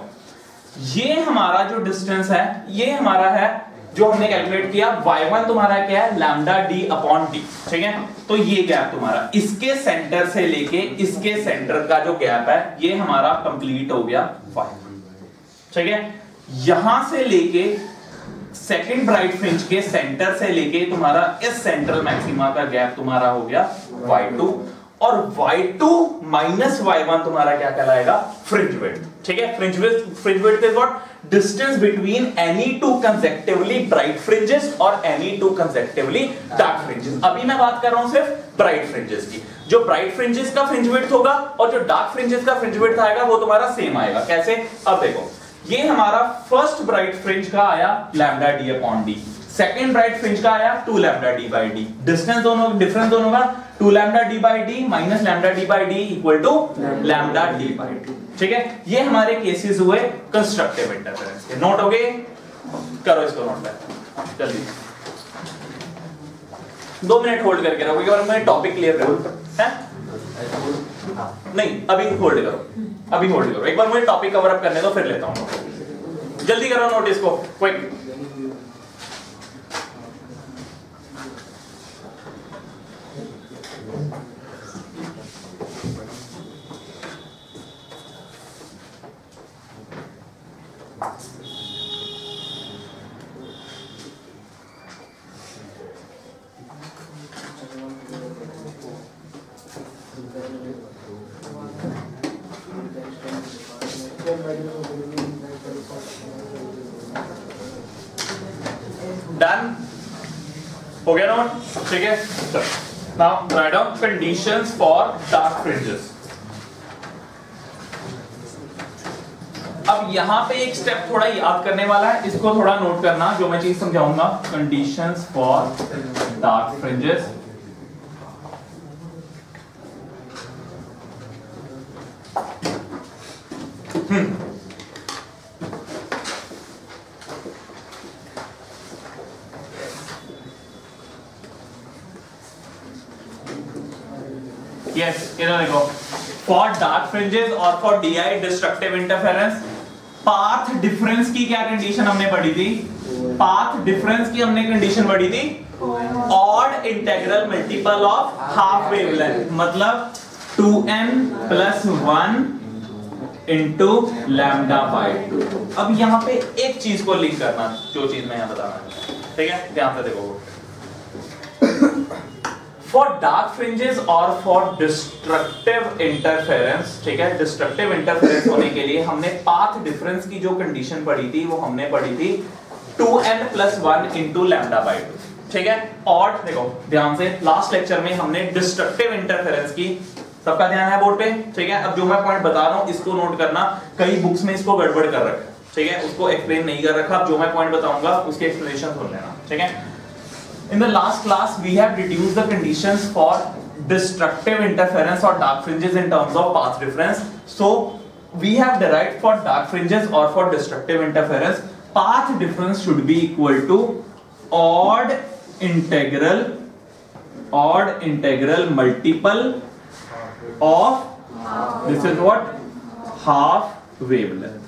ये हमारा जो डिस्टेंस है, ये हमारा है जो हमने कैलकुलेट किया y1 तुम्हारा क्या है? लैम्डा d अपॉन डी ठीक है? तो ये गैप तुम्हारा। इसके सेंटर से लेके इसके सेंटर का जो गैप है, ये हमारा कंप्लीट हो गया y ठीक है? यहाँ से लेके सेकंड ब्राइट फ्रिंज के सेंटर से लेके तुम्हारा इस सेंट्रल मैक्सिमा का गैप तुम्हारा हो गया y2 और y2 माइनस y1 तुम्हारा क्या कहलाएगा? फ्रिंज विड्थ ठीक है? Fringe width is what distance between any two consecutively bright fringes और any two consecutively dark fringes अभी मैं बात कर रहा हूँ सिर्फ़ ब्राइट फ्रिंजेस की। जो ब्राइट फ्रिंजेस का फ्रिंज विड्थ होगा और जो डार्क फ्रिंजेस का फ्रिंज विड्थ आएगा, वो तुम्हारा सेम आएगा। कैसे? अब देखो, ये हमारा फ़र्स्ट ब्राइट फ्रिंज का आया? Lambda D upon D second bright fringe का आया two lambda D by D distance दोनों डिफरेंस दोनों का two lambda D by D minus lambda D by D equal to lambda D by D ठीक है? ये हमारे केसेस हुए कंस्ट्रक्टिव इंटरफेरेंस के। नोट हो गए? करो इसको नोट बैक जल्दी दो मिनट होल्ड करके रखो और मैं टॉपिक क्लियर करूँ। है? नहीं, अभी होल्ड करो। अभी होल्ड करो। एक बार मुझे टॉपिक कवर अप करने दो, फिर लेता हूँ। जल्दी करो नोटिस को क्विक डन हो गया नोट ठीक है? Now write down conditions for dark fringes अब यहाँ पे एक स्टेप थोड़ा याद करने वाला है, इसको थोड़ा नोट करना जो मैं चीज़ समझाऊँगा. Conditions for dark fringes yes इधर देखो। फॉर डार्क फ्रिंजेस और for DI destructive interference path difference की क्या कंडीशन हमने पढ़ी थी? पाथ डिफरेंस की हमने कंडीशन पढ़ी थी? Odd integral multiple of half wavelength मतलब 2n plus 1 into lambda by two अब यहाँ पे एक चीज़ को लिंक करना, जो चीज़ मैं यहाँ बता रहा हूँ। ठीक है? ध्यान से देखो। फॉर डार्क फ्रिंजेस और फॉर डिस्ट्रक्टिव इंटरफेरेंस ठीक है? डिस्ट्रक्टिव इंटरफेरेंस होने के लिए हमने पाथ डिफरेंस की जो कंडीशन पढ़ी थी, वो हमने पढ़ी थी 2n plus one into lambda by two ठीक है? और देखो, ध्यान से लास्ट लेक्चर में हमने डिस्ट्रक्टिव इंटरफेरेंस की, सबका ध्यान है बोर्ड पे? ठीक है? अब जो मैं पॉइंट बता रहा हूँ, इसको नोट करना, कई बुक्स में इसको गड़बड़ कर रखा ठीक है? उसको एक्सप्लेन नहीं कर रखा, अब जो मैं पॉइंट बताऊँगा, उसकी एक्सप्लेनेशन सुन लेना, ठीक है? In the last class, we have reduced the conditions for destructive interference or dark fringes in terms of path difference. So, we have derived for dark fringes or for destructive interference, path difference should be equal to odd integral, odd integral multiple of, this is what? Half wavelength.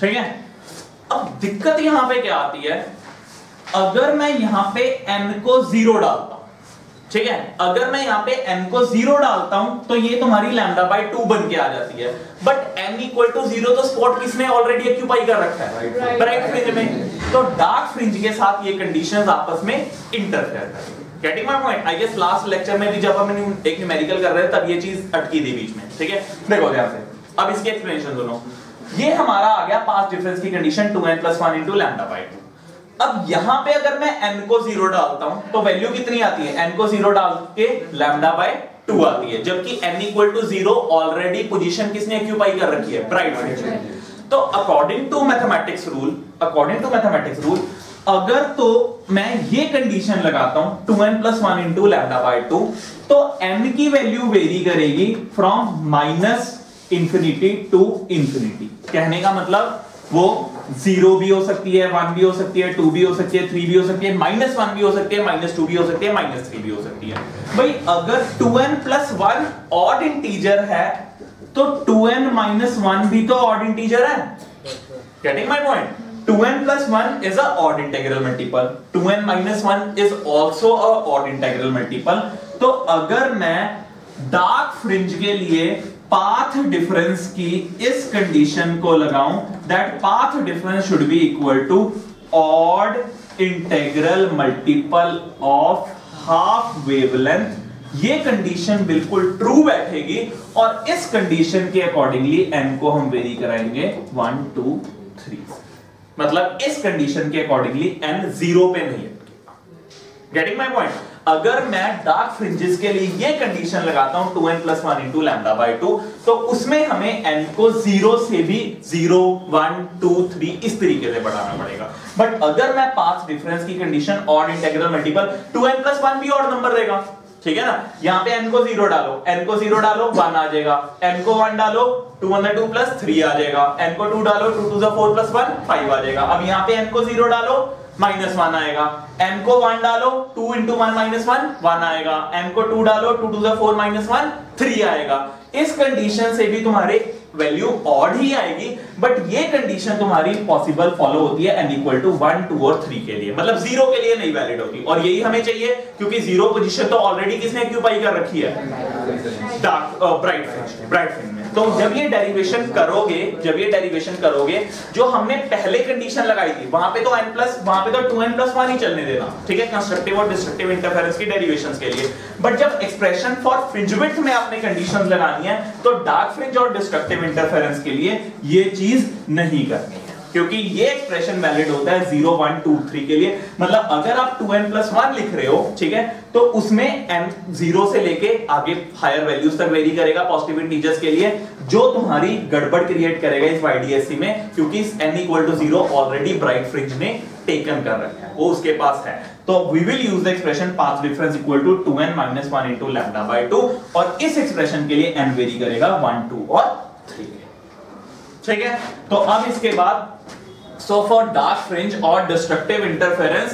ठीक है अब दिक्कत यहाँ पे क्या आती है अगर मैं यहाँ पे n को ज़ीरो डालता हूँ ठीक है? अगर मैं यहाँ पे n को ज़ीरो डालता हूँ तो ये तुम्हारी लैम्डा बाय टू बन के आ जाती है। But n equal to zero तो स्पॉट किसने ऑलरेडी ऑक्यूपाई कर रखा है? ब्राइट फ्रिंज में। तो डार्क फ्रिंज के साथ ये कंडीशंस आपस में इंटरफेयर करेंगे getting my point I guess last lecture में भी जब हम एक न्यूमेरिकल कर रहे थे तब ये चीज़ अटकी थी बीच में ठीक है? देखो ध्यान से। अब इसकी एक्सप्लेनेशन सुनो। ये हमारा आ गया पास डिफरेंस की कंडीशन 2n 1 इनटू लैम्डा 2 अब यहाँ पे अगर मैं n को ज़ीरो डालता हूँ तो वैल्यू कितनी आती है? n को ज़ीरो डाल के लैम्डा बाय टू आती है जबकि n equal to zero already position किसने ऑक्यूपाई कर रखी है? ब्राइट तो according to mathematics rule according to mathematics rule अगर तो मैं ये कंडीशन लगाता हूँ two N plus one into lambda by two तो एन की वैल्यू वेरी करेगी from minus infinity to infinity कहने का मतलब वो ज़ीरो भी हो सकती है, वन भी हो सकती है, टू भी हो सकती है, थ्री भी हो सकती है, माइनस वन भी हो सकती है, माइनस टू भी हो सकती है, माइनस थ्री भी हो सकती है। भाई, अगर two n plus one odd integer है तो टू एन माइनस वन भी तो ऑड इंटीजर है। Getting my point 2n plus 1 is a odd integral multiple. 2n minus 1 is also a odd integral multiple. तो अगर मैं डार्क फ्रिंज के लिए पाथ डिफरेंस की इस कंडीशन को लगाऊँ that path difference should be equal to odd integral multiple of half wavelength ये कंडीशन बिल्कुल ट्रू बैठेगी और इस कंडीशन के अकॉर्डिंगली n को हम वेरी कराएँगे. वन टू थ्री मतलब इस कंडीशन के अकॉर्डिंगली n ज़ीरो पे नहीं है. गेटिंग माई पॉइंट अगर मैं डार्क फ्रिंजेस के लिए ये कंडीशन लगाता हूँ two n plus one into lambda by two तो उसमें हमें एन को ज़ीरो से भी ज़ीरो वन टू थ्री इस तरीके से बढ़ाना पड़ेगा। बट अगर मैं पाथ डिफरेंस की कंडीशन और integral multiple two n plus one भी और नंबर देगा। ठीक है ना? यहाँ पे n को ज़ीरो डालो, n को ज़ीरो डालो वन आ जाएगा। n को वन डालो two one two plus three आ जाएगा। n को टू डालो two two four plus one five आ जाएगा। अब यहाँ पे n को ज़ीरो डालो माइनस वन आएगा। N को वन डालो two into one minus one one आएगा। N को टू डालो two two four minus one three आएगा। इस कंडीशन से भी तुम्हारे वैल्यू ऑड ही आएगी बट ये कंडीशन तुम्हारी पॉसिबल फॉलो होती है n equal to one two और थ्री के लिए। मतलब ज़ीरो के लिए नहीं वैलिड होती और यही हमें चाहिए क्योंकि ज़ीरो पोजीशन तो ऑलरेडी किसने ऑक्यूपाई कर रखी है? Dark bright fringe bright fringe में। तो जब ये डेरिवेशन करोगे, जब ये डेरिवेशन करोगे, जो हमने पहले कंडीशन लगाई थी, वहाँ पे तो n प्लस वहाँ पे तो 2n प्लस 1 ही चलने देना ठीक है? कंस्ट्रक्टिव और डिस्ट्रक्टिव इंटरफेरेंस की डेरिवेशंस के लिए। बट जब एक्सप्रेशन फॉर फ्रिंज विड्थ में आपने कंडीशंस लगानी है तो डार्क फ्रिंज और डिस्ट्रक्टिव इंटरफेरेंस के लिए ये चीज़ नहीं करनी। क्योंकि ये एक्सप्रेशन वैलिड होता है ज़ीरो वन टू थ्री के लिए। मतलब अगर आप टू एन प्लस वन लिख रहे हो, ठीक है तो उसमें एन ज़ीरो से लेके आगे हायर वैल्यूज़ तक वेरी करेगा पॉजिटिव इंटीजर्स के लिए, जो तुम्हारी गड़बड़ क्रिएट करेगा इस वाईडीएससी में, क्योंकि n equal to zero already bright fringe ने टेकन कर रखा है, वो उसके पास है। तो we will use the expression path difference equal to two n minus one into lambda by two और इस एक्सप्रेशन के लिए एन वेरी करेगा वन टू और थ्री ठीक है? तो अब इसके बाद सो फॉर डार्क फ्रिंज और डिस्ट्रक्टिव इंटरफेरेंस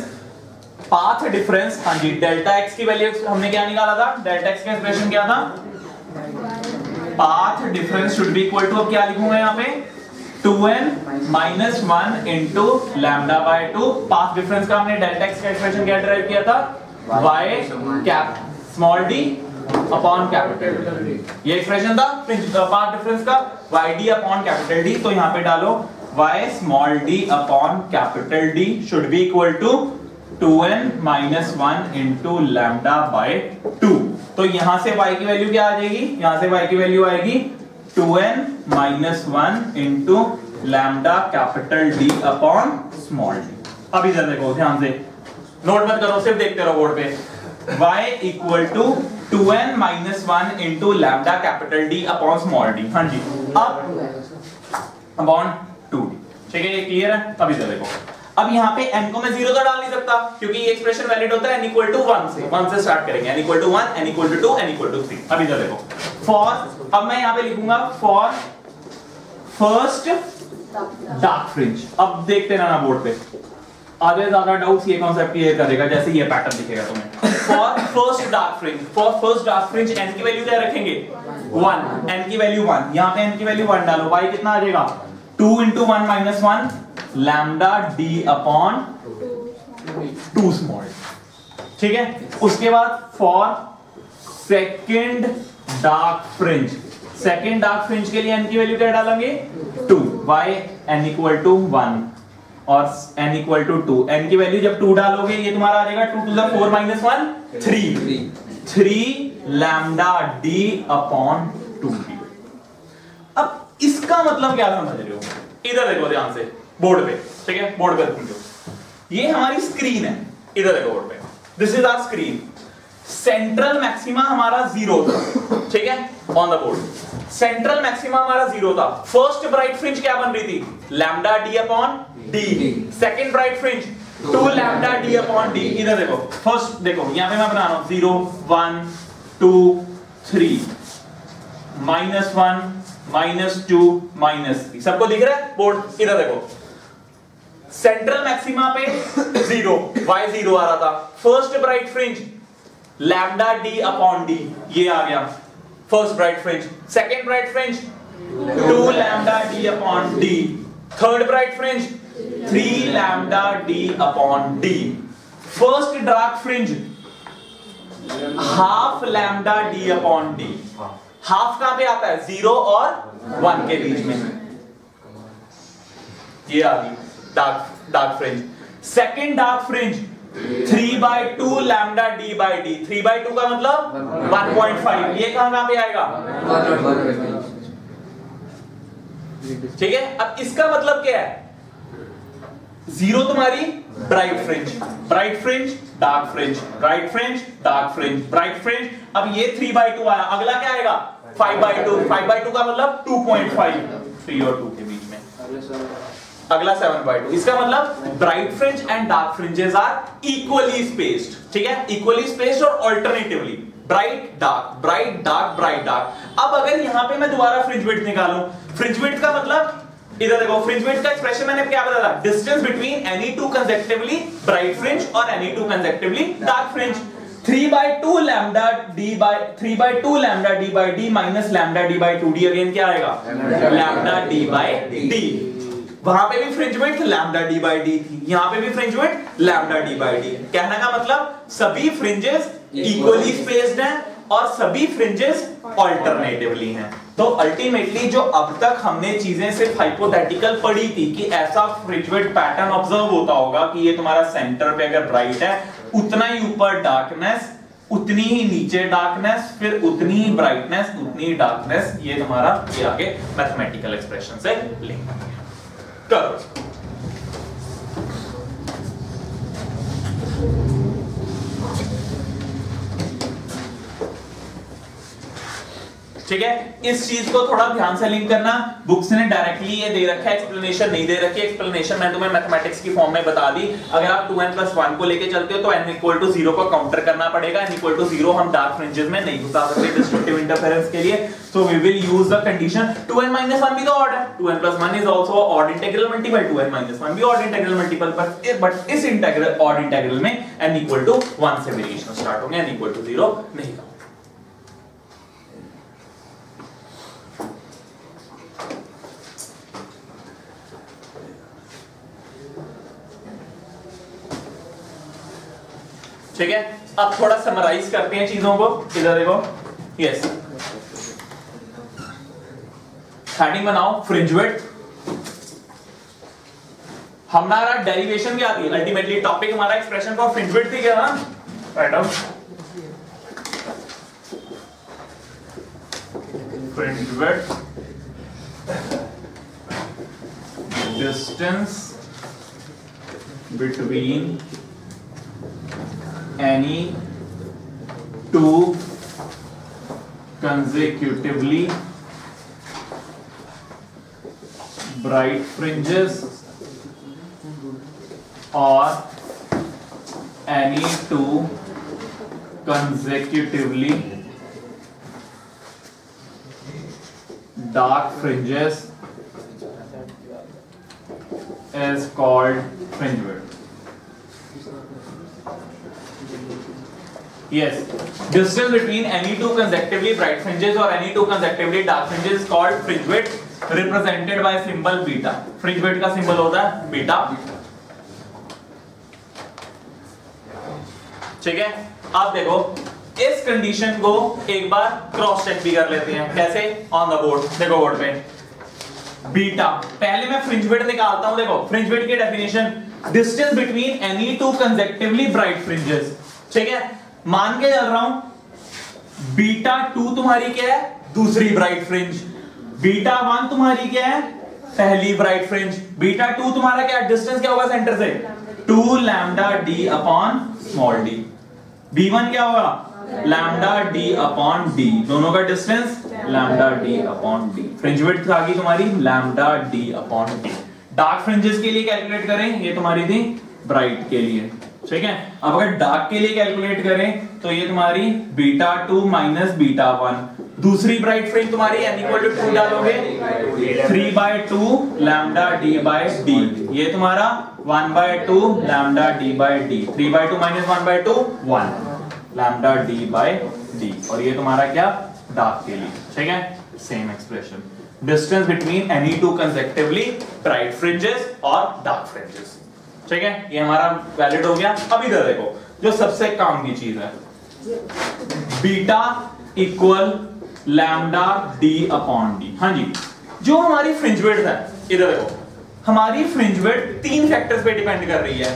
पाथ डिफरेंस हाँ जी डेल्टा एक्स की वैल्यू हमने क्या निकाला था? डेल्टा एक्स का एक्सप्रेशन क्या था? Path difference should be equal to अब क्या लिखूँगा यहाँ पे? 2n minus one into lambda by two path difference का हमने डेल्टा एक्स का एक्सप्रेशन क्या ड्राइव किया था? Y cap small d upon capital ये एक्सप्रेशन था? पाथ डिफरेंस का yd अपॉन कैपिटल डी तो यहाँ पे डालो y small d upon capital D should be equal to 2n minus one into lambda by two तो यहाँ से y की वैल्यू क्या आ जाएगी? यहाँ से y की वैल्यू आएगी 2n minus one into lambda capital D upon small d. अब इधर देखो, ध्यान से। नोट मत करो, सिर्फ़ देखते रहो बोर्ड पे। Y equal to two n minus one into lambda capital D upon small D हाँ जी। अब अपॉन टू डी ठीक है, ये क्लियर है? अब इधर देखो। अब यहाँ पे n को मैं ज़ीरो तो डाल नहीं सकता, क्योंकि ये एक्सप्रेशन वैलिड होता है n इक्वल टू वन से। वन से स्टार्ट करेंगे। n equal to one n equal to two n equal to three अब इधर देखो। फॉर अब मैं यहाँ पे लिखूँगा फॉर फ़र्स्ट डार्क फ्रिंज अब देखते रहना बोर्ड पे। आधे ज़्यादा डाउट्स ये कॉन्सेप्ट क्लियर करेगा, जैसे ये पैटर्न दिखेगा तुम्हें। For first dark fringe for first dark fringe n की वैल्यू क्या रखेंगे? 1 n की वैल्यू 1 यहाँ पे n की वैल्यू 1 डालो। Y कितना आ जाएगा? 2 into 1 minus 1 lambda d upon 2 small. ठीक है? उसके बाद for second dark fringe second dark fringe के लिए एन की वैल्यू क्या डालेंगे? 2 y n equal to one और n equal to two n की वैल्यू जब टू डालोगे ये तुम्हारा आ जाएगा two two the 4 minus one three three lambda D upon 2d अब इसका मतलब क्या समझ रहे हो? इधर देखो ध्यान से बोर्ड पे, ठीक है? बोर्ड पे देखो ये हमारी स्क्रीन है। इधर देखो बोर्ड पे। This is our screen central maxima हमारा ज़ीरो था, ठीक है? On the board central maxima हमारा ज़ीरो था। फ़र्स्ट ब्राइट फ्रिंज क्या बन रही थी? Lambda D upon D second bright fringe two lambda D upon D इधर देखो। फ़र्स्ट देखो, यहाँ पे मैं बना रहा हूँ। Zero one two three minus one minus two minus three. सबको दिख रहा है? बोर्ड, इधर देखो। सेंट्रल मैक्सिमा पे ज़ीरो, वाई ज़ीरो आ रहा था। First bright fringe, lambda D upon D, ये आ गया। First bright fringe. Second bright fringe, two lambda D upon D. Third bright fringe, three lambda D upon D. First dark fringe, half lambda D upon D. Half कहाँ पे आता है? Zero और one के बीच में। ये आ गई। Dark dark fringe second dark fringe three by two lambda D by D three by two का मतलब वन पॉइंट फाइव ये कहाँ कहाँ पे आएगा? ठीक है? अब इसका मतलब क्या है? ज़ीरो तुम्हारी bright fringe bright fringe dark fringe bright fringe dark fringe bright fringe अब ये थ्री बाई टू आया। अगला क्या आएगा? Five by two five by two का मतलब टू पॉइंट फाइव थ्री और टू के बीच में। अगला सेवन बाई टू इसका मतलब bright fringe and dark fringes are equally spaced ठीक है? इक्वली स्पेस्ड और alternatively bright dark bright dark bright dark अब अगर यहाँ पे मैं दोबारा फ्रिज विड्थ निकालूं। फ्रिज विड्थ का मतलब इधर देखो फ्रिंज विड्थ का एक्सप्रेशन मैंने क्या बताया था? Distance between any two consecutively bright fringe और any two consecutively dark fringe 3 by 2 lambda d by 3 by 2 lambda d by d minus lambda d by 2d again क्या आएगा? Lambda d by d. वहाँ पे भी फ्रिंज विड्थ lambda d by d थी, यहाँ पे भी फ्रिंज विड्थ lambda d by d. कहने का मतलब सभी फ्रिंजेस इक्वली स्पेस्ड हैं और सभी फ्रिंजेस ऑल्टरनेटिवली हैं। तो अल्टीमेटली जो अब तक हमने चीज़ें सिर्फ़ हाइपोथेटिकल पढ़ी थी कि ऐसा फ्रिंजवेट पैटर्न ऑब्ज़र्व होता होगा कि ये तुम्हारा सेंटर पे अगर ब्राइट है, उतना ही ऊपर डार्कनेस उतनी ही नीचे डार्कनेस फिर उतनी ही ब्राइटनेस उतनी ही डार्कनेस ये तुम्हारा ये आगे मैथमेटिकल एक्सप्रेशन से लिंक करो ठीक है? इस चीज़ को थोड़ा ध्यान से लिंक करना। बुक्स ने डायरेक्टली ये दे रखा है एक्सप्लेनेशन नहीं दे रखी एक्सप्लेनेशन मैं तुम्हें मैथमेटिक्स की फॉर्म में बता दी। अगर आप 2n प्लस वन को लेके चलते हो तो n इक्वल टू ज़ीरो को काउंटर करना पड़ेगा। n इक्वल टू ज़ीरो हम डार्क फ्रिंजेस में नहीं घुसा सकते डिस्ट्रक्टिव इंटरफेरेंस के लिए। So we will use the condition 2n 1 भी तो ऑड है 2n 1 is also odd integral multiple 2n 1 भी ऑड इंटीग्रल मल्टीपल पर बट इस इंटीग्रल ऑड इंटीग्रल में n इक्वल टू 1 से वेरिएशन स्टार्ट होंगे, n इक्वल टू 0 नहीं ठीक है? अब थोड़ा समराइज करते हैं चीज़ों को। इधर देखो। यस हेडिंग बनाओ फ्रिंज विड्थ हमारा डेरिवेशन क्या थी? अल्टीमेटली टॉपिक हमारा एक्सप्रेशन फॉर फ्रिंज विड्थ थी क्या right out fringe width distance between any two consecutively bright fringes or any two consecutively dark fringes is called fringe width. Yes. Distance between any two consecutively bright fringes or any two consecutively dark fringes is called fringe width represented by symbol beta. Fringe width का symbol होता है beta. ठीक है अब देखो इस condition को एक बार क्रॉस चेक भी कर लेते हैं कैसे ऑन द बोर्ड देखो बोर्ड पे बीटा पहले मैं फ्रिंज विड्थ निकालता हूँ देखो फ्रिंज विड्थ की definition distance between any two consecutively bright fringes ठीक है मान के चल रहा हूँ बीटा टू तुम्हारी क्या है? दूसरी ब्राइट फ्रिंज बीटा वन तुम्हारी क्या है? पहली ब्राइट फ्रिंज बीटा टू तुम्हारा क्या डिस्टेंस क्या होगा सेंटर से? Two lambda D upon small D B one क्या होगा? लैमडा डी अपॉन डी दोनों का distance lambda D upon D fringe width आ गई तुम्हारी lambda D upon D dark fringes के लिए कैलकुलेट करें, ये तुम्हारी थी ब्राइट के लिए. ठीक है? अब अगर डार्क के लिए कैलकुलेट करें तो ये तुम्हारी beta two minus beta one दूसरी ब्राइट फ्रिंज तुम्हारी एन इक्वल टू टू डालोगे? Three by two lambda D by D ये तुम्हारा one by two lambda D by D three by two minus one by two one lambda D by D और ये तुम्हारा क्या? Dark के लिए. ठीक है? Same expression distance between any two consecutively bright fringes और डार्क फ्रिंजेस ठीक है? ये हमारा वैलिड हो गया। अब इधर देखो, जो सबसे काम की चीज़ है। Beta equal lambda D upon D हाँ जी। जो हमारी फ्रिंज विड्थ है, इधर देखो। हमारी फ्रिंज विड्थ तीन फैक्टर्स पे डिपेंड कर रही है।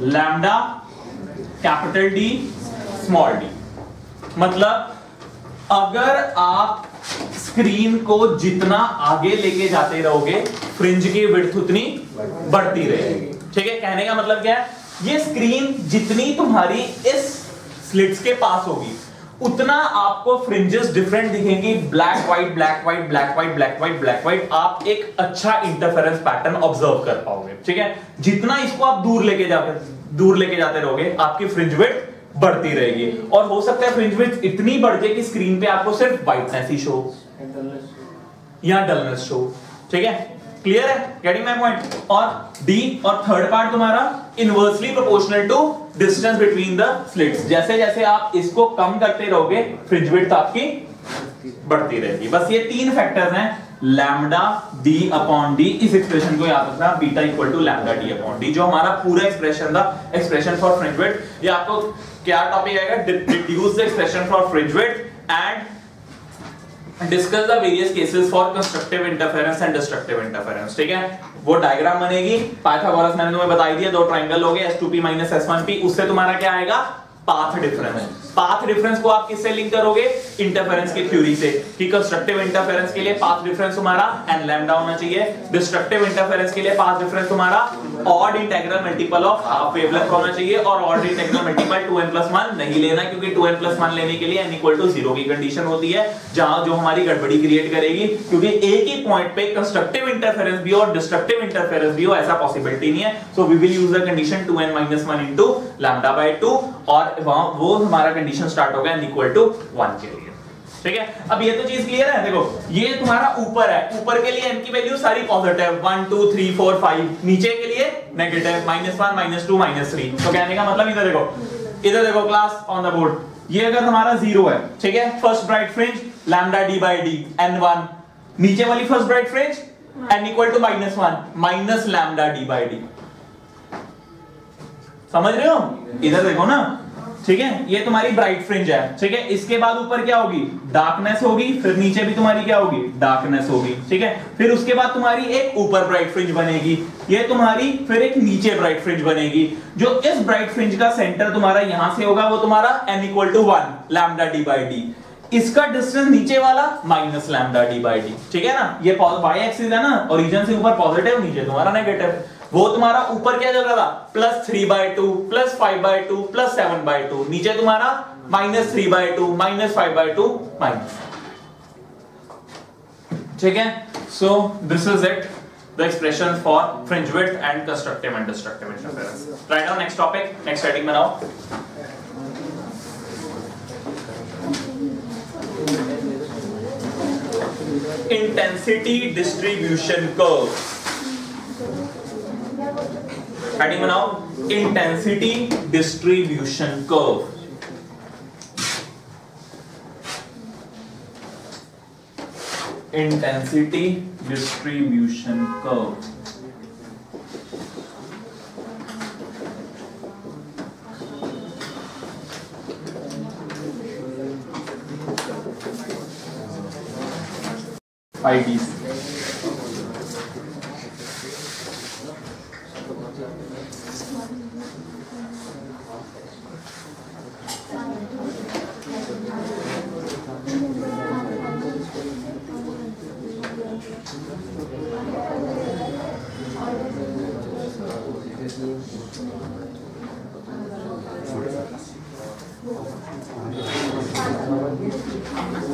Lambda capital D small D मतलब अगर आप स्क्रीन को जितना आगे लेके जाते रहोगे फ्रिंज की विड्थ उतनी बढ़ती रहेगी। ठीक है? कहने का मतलब क्या है? ये स्क्रीन जितनी तुम्हारी इस स्लिट्स के पास होगी, उतना आपको फ्रिंजेस डिफरेंट दिखेंगी। Black white black white black white black white black white आप एक अच्छा इंटरफेरेंस पैटर्न ऑब्ज़र्व कर पाओगे। ठीक है? जितना इसको आप दूर लेके जाते, दूर लेके जाते रहोगे, आपकी फ्रिंज विड्थ बढ़ती रहेगी। और हो सकता है फ्रिंज विड्थ इतनी बढ़ जाए कि स्क्रीन पे आपको सिर्फ़ व्हाइटनेस ही शो या डलनेस शो ठीक है? क्लियर है? गेटिंग माय पॉइंट और डी और थर्ड पार्ट तुम्हारा inversely proportional to distance between the slits जैसे जैसे आप इसको कम करते रहोगे फ्रिंज विड्थ आपकी बढ़ती रहेगी। बस ये तीन फैक्टर्स हैं। लैम्डा डी अपॉन डी इस एक्सप्रेशन को याद रखना। Beta equal to lambda D upon D जो हमारा पूरा एक्सप्रेशन था। एक्सप्रेशन फॉर फ्रिंज विड्थ ये आपको क्या टॉपिक आएगा? Deduce the expression for fringe width and discuss the various cases for constructive interference and destructive interference ठीक है? वो डायग्राम बनेगी। पाइथागोरस मैंने तुम्हें बताई दिया, दो ट्राइंगल हो गए S2P S1P उससे तुम्हारा क्या आएगा? Path difference. पाथ डिफरेंस को आप किससे लिंक करोगे? इंटरफेरेंस की थ्योरी से। कि कंस्ट्रक्टिव इंटरफेरेंस के लिए पाथ डिफरेंस तुम्हारा n लैम्डा होना चाहिए। डिस्ट्रक्टिव इंटरफेरेंस के लिए पाथ डिफरेंस तुम्हारा odd integral multiple of half wavelength होना चाहिए और ऑड इंटीग्रल मल्टीपल 2n 1 नहीं लेना, क्योंकि 2n 1 लेने के लिए n इक्वल टू 0 की कंडीशन होती है, जहाँ जो हमारी गड़बड़ी क्रिएट करेगी। क्योंकि एक ही पॉइंट पे कंस्ट्रक्टिव इंटरफेरेंस भी और डिस्ट्रक्टिव इंटरफेरेंस भी हो, ऐसा पॉसिबिलिटी नहीं है। So we will use the condition 2n 1 into lambda by 2 और वो हमारा कंडीशन स्टार्ट हो गया इक्वल टू 1 के लिए। ठीक है? अब ये तो चीज़ क्लियर है, देखो, ये तुम्हारा ऊपर है। ऊपर के लिए n की वैल्यू सारी पॉजिटिव 1 2 3 4 5 नीचे के लिए नेगेटिव -1 -2 -3 तो कहने का मतलब इधर देखो इधर देखो क्लास ऑन द बोर्ड ये अगर हमारा ज़ीरो है, ठीक है? First bright fringe lambda D by D n one नीचे वाली first bright fringe n equal to minus one minus lambda D by D समझ रहे हो? इधर देखो ना ठीक है? ये तुम्हारी ब्राइट फ्रिंज है, ठीक है? इसके बाद ऊपर क्या होगी? डार्कनेस होगी, फिर नीचे भी तुम्हारी क्या होगी? डार्कनेस होगी, ठीक है? फिर उसके बाद तुम्हारी एक ऊपर ब्राइट फ्रिंज बनेगी, ये तुम्हारी फिर एक नीचे ब्राइट फ्रिंज बनेगी। जो इस ब्राइट फ्रिंज का सेंटर तुम्हारा यहाँ से होगा, वो तुम्हारा n equal to one lambda d by d इसका डिस्टेंस नीचे वाला minus lambda d by d ठीक है ना? ये वाई एक्सिस है ना? ओरिजिन से ऊपर पॉजिटिव नीचे तुम्हारा नेगेटिव वो तुम्हारा ऊपर क्या चल रहा था? Plus three by two plus five by two plus seven by two नीचे तुम्हारा minus three by two minus five by two minus ठीक है? So this is it the expression for fringe with and constructive and destructive interference right now next topic next setting बनाओ. Intensity distribution curve Ready now? Intensity distribution curve. Intensity distribution curve. IDC.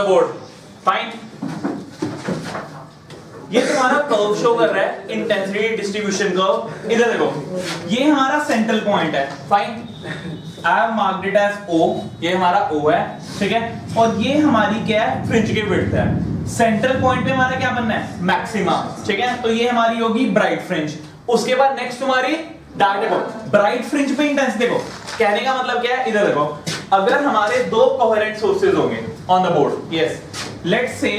the board. Fine. ये तुम्हारा curve show कर रहा है intensity distribution curve इधर देखो। ये हमारा सेंट्रल पॉइंट है। Fine I have marked it as O ये हमारा ओ है, ठीक है? और ये हमारी क्या है? फ्रिंज की विड्थ है। सेंट्रल पॉइंट पे हमारा क्या बनना है? मैक्सिमा ठीक है? तो ये हमारी होगी ब्राइट फ्रिंज उसके बाद नेक्स्ट तुम्हारी डार्क देखो ब्राइट फ्रिंज पे इंटेंसिटी देखो। कहने का मतलब क्या है? इधर देखो। अगर हमारे दो कोहेरेंट सोर्सेज होंगे on the board yes let's say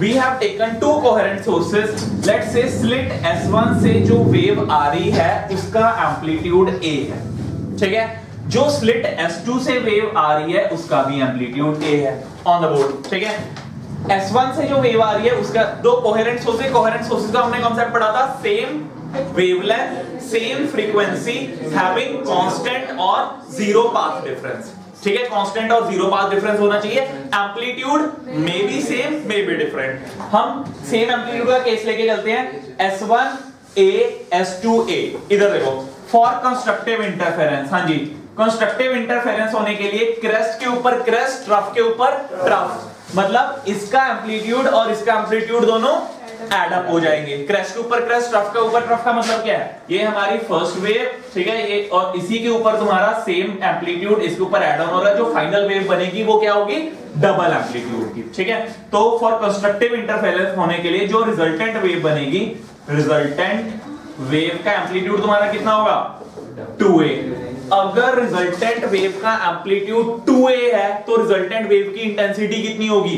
we have taken two coherent sources. Let's say slit s1 से जो वेव आ रही है, उसका एम्पलीट्यूड a है। ठीक है? जो स्लिट s2 से वेव आ रही है, उसका भी एम्पलीट्यूड a है ऑन द बोर्ड ठीक है? S1 से जो वेव आ रही है, उसका दो कोहेरेंट सोर्सेज कोहेरेंट सोर्सेज का हमने कॉन्सेप्ट पढ़ा था same wavelength same frequency having constant और ज़ीरो पाथ डिफरेंस ठीक है कांस्टेंट और ज़ीरो पाथ डिफरेंस होना चाहिए। Amplitude may be same may be different हम सेम एम्पलीट्यूड का केस लेके चलते हैं। S1 A S2 A इधर देखो फॉर कंस्ट्रक्टिव इंटरफेरेंस हाँ जी कंस्ट्रक्टिव इंटरफेरेंस होने के लिए क्रेस्ट के ऊपर क्रेस्ट ट्रफ के ऊपर ट्रफ मतलब इसका एम्पलीट्यूड और इसका एम्पलीट्यूड दोनों एड अप हो जाएँगे। क्रेस्ट के ऊपर क्रेस्ट ट्रफ के ऊपर ट्रफ का मतलब क्या है? ये हमारी फ़र्स्ट वेव ठीक है? ये और इसी के ऊपर तुम्हारा सेम एम्पलीट्यूड इसके ऊपर एड ऑन हो रहा है। जो फाइनल वेव बनेगी, वो क्या होगी? डबल एम्पलीट्यूड की ठीक है? तो फॉर कंस्ट्रक्टिव इंटरफेरेंस होने के लिए जो रिजल्टेंट वेव बनेगी रिजल्टेंट वेव का एम्पलीट्यूड तुम्हारा कितना होगा? 2a अगर रिजल्टेंट वेव का एम्पलीट्यूड 2a है तो रिजल्टेंट वेव की इंटेंसिटी कितनी होगी?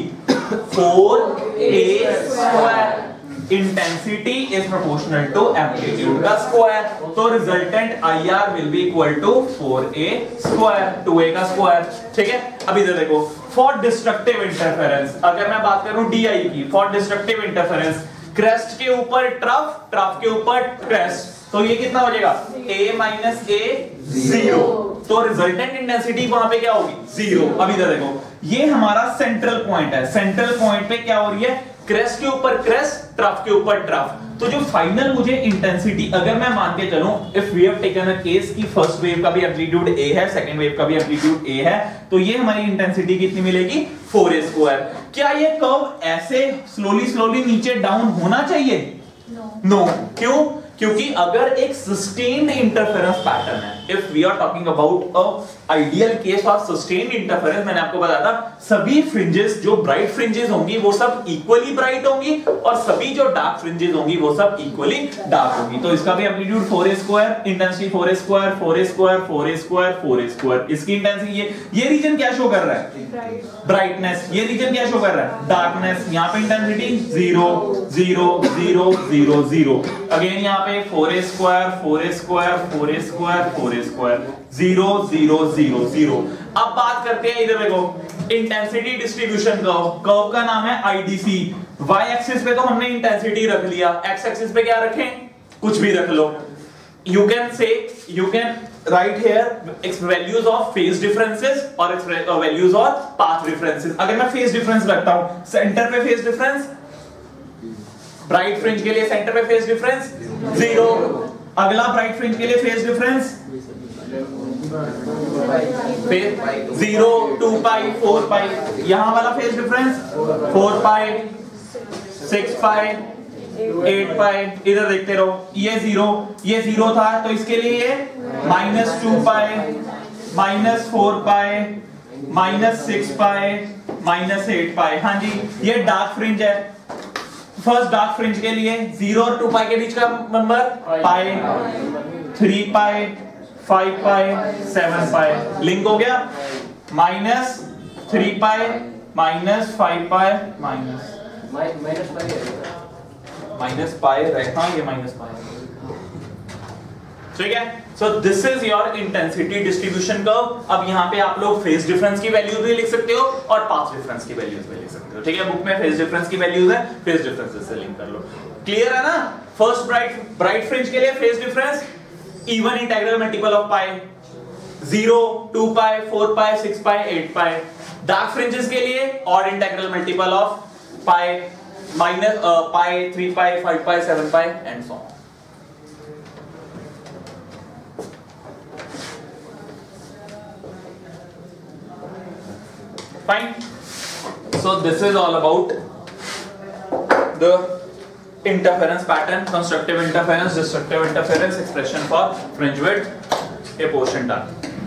4a square intensity is proportional to amplitude का square तो resultant IR will be equal to 4a square 2a का square ठीक है अब इधर देखो for destructive interference अगर मैं बात करूँ DI की for destructive interference crest के ऊपर ट्रफ ट्रफ के ऊपर crest तो ये कितना हो जाएगा a माइनस ए ज़ीरो तो रिजल्टेंट इंटेंसिटी वहाँ पे क्या होगी ज़ीरो अब इधर देखो ये हमारा सेंट्रल पॉइंट है। सेंट्रल पॉइंट पे क्या हो रही है? क्रेस्ट के ऊपर क्रेस्ट ट्रफ के ऊपर ट्रफ तो जो फाइनल मुझे इंटेंसिटी अगर मैं मान के चलूँ if we have taken a case की फ़र्स्ट वेव का भी एम्पलीट्यूड ए है सेकंड वेव का भी एम्पलीट्यूड ए है तो ये हमारी इंटेंसिटी कितनी मिलेगी? 4a स्क्वायर क्या ये कर्व ऐसे स्लोली स्लोली नीचे डाउन होना चाहिए? No no. क्यों? क्योंकि अगर एक सस्टेन्ड इंटरफेरेंस पैटर्न है if we are talking about a ideal case of sustained interference मैंने आपको बताया था, सभी फ्रिंजेस जो ब्राइट फ्रिंजेस होंगी, वो सब इक्वली ब्राइट होंगी और सभी जो डार्क फ्रिंजेस होंगी, वो सब इक्वली डार्क होंगी। तो इसका भी amplitude 4a square intensity 4a square 4a square 4a square 4a square इसकी इंटेंसिटी ये ये रीजन क्या शो कर रहा है? ब्राइटनेस ये रीजन क्या शो कर रहा है? डार्कनेस यहाँ पे इंटेंसिटी 0 0 0 0 0 अगेन यहाँ पे 4a square 4a square 4a square 4a square 0 0 0 0 अब बात करते हैं इधर देखो इंटेंसिटी डिस्ट्रीब्यूशन कर्व कर्व का नाम है आईडीसी वाई एक्सिस पे तो हमने इंटेंसिटी रख लिया. एक्स एक्सिस पे क्या रखें? कुछ भी रख लो. You can can write here its values of phase differences or its uh, values of path अगर मैं फेस डिफरेंस रखता हूँ सेंटर पे फेस डिफरेंस ब्राइट फ्रिंज के लिए सेंटर पे फेस डिफरेंस ज़ीरो अगला ब्राइट फ्रिंज के लिए phase difference zero, two pi, four pi. यहाँ वाला phase difference four pi six pi eight pi. इधर देखते रहो, ये ज़ीरो ये ज़ीरो था तो इसके लिए ये minus two pi minus four pi minus six pi minus eight pi. हाँ जी, ये डार्क फ्रिंज है। फ़र्स्ट डार्क फ्रिंज के लिए ज़ीरो और टू पाई के बीच का number pi three pi five pi seven pi link हो गया? Minus three pi minus five pi minus minus pi रहता ये माइनस पाई ठीक है? So this is your intensity distribution curve अब यहाँ पे आप लोग फ़ेज़ डिफरेंस की वैल्यूज़ भी लिख सकते हो और पाथ डिफरेंस की वैल्यूज़ भी लिख सकते हो। ठीक है? बुक में फ़ेज़ डिफरेंस की वैल्यूज़ है फ़ेज़ डिफरेंस से लिंक कर लो। क्लियर है ना? फ़र्स्ट ब्राइट ब्राइट फ्रिंज के लिए phase difference even integral multiple of pi 0 2 pi 4 pi 6 pi 8 pi dark fringes के लिए odd integral multiple of pi minus pi three pi five pi seven pi and so fine. So, this is all about the interference pattern constructive interference destructive interference expression for fringe width a portion done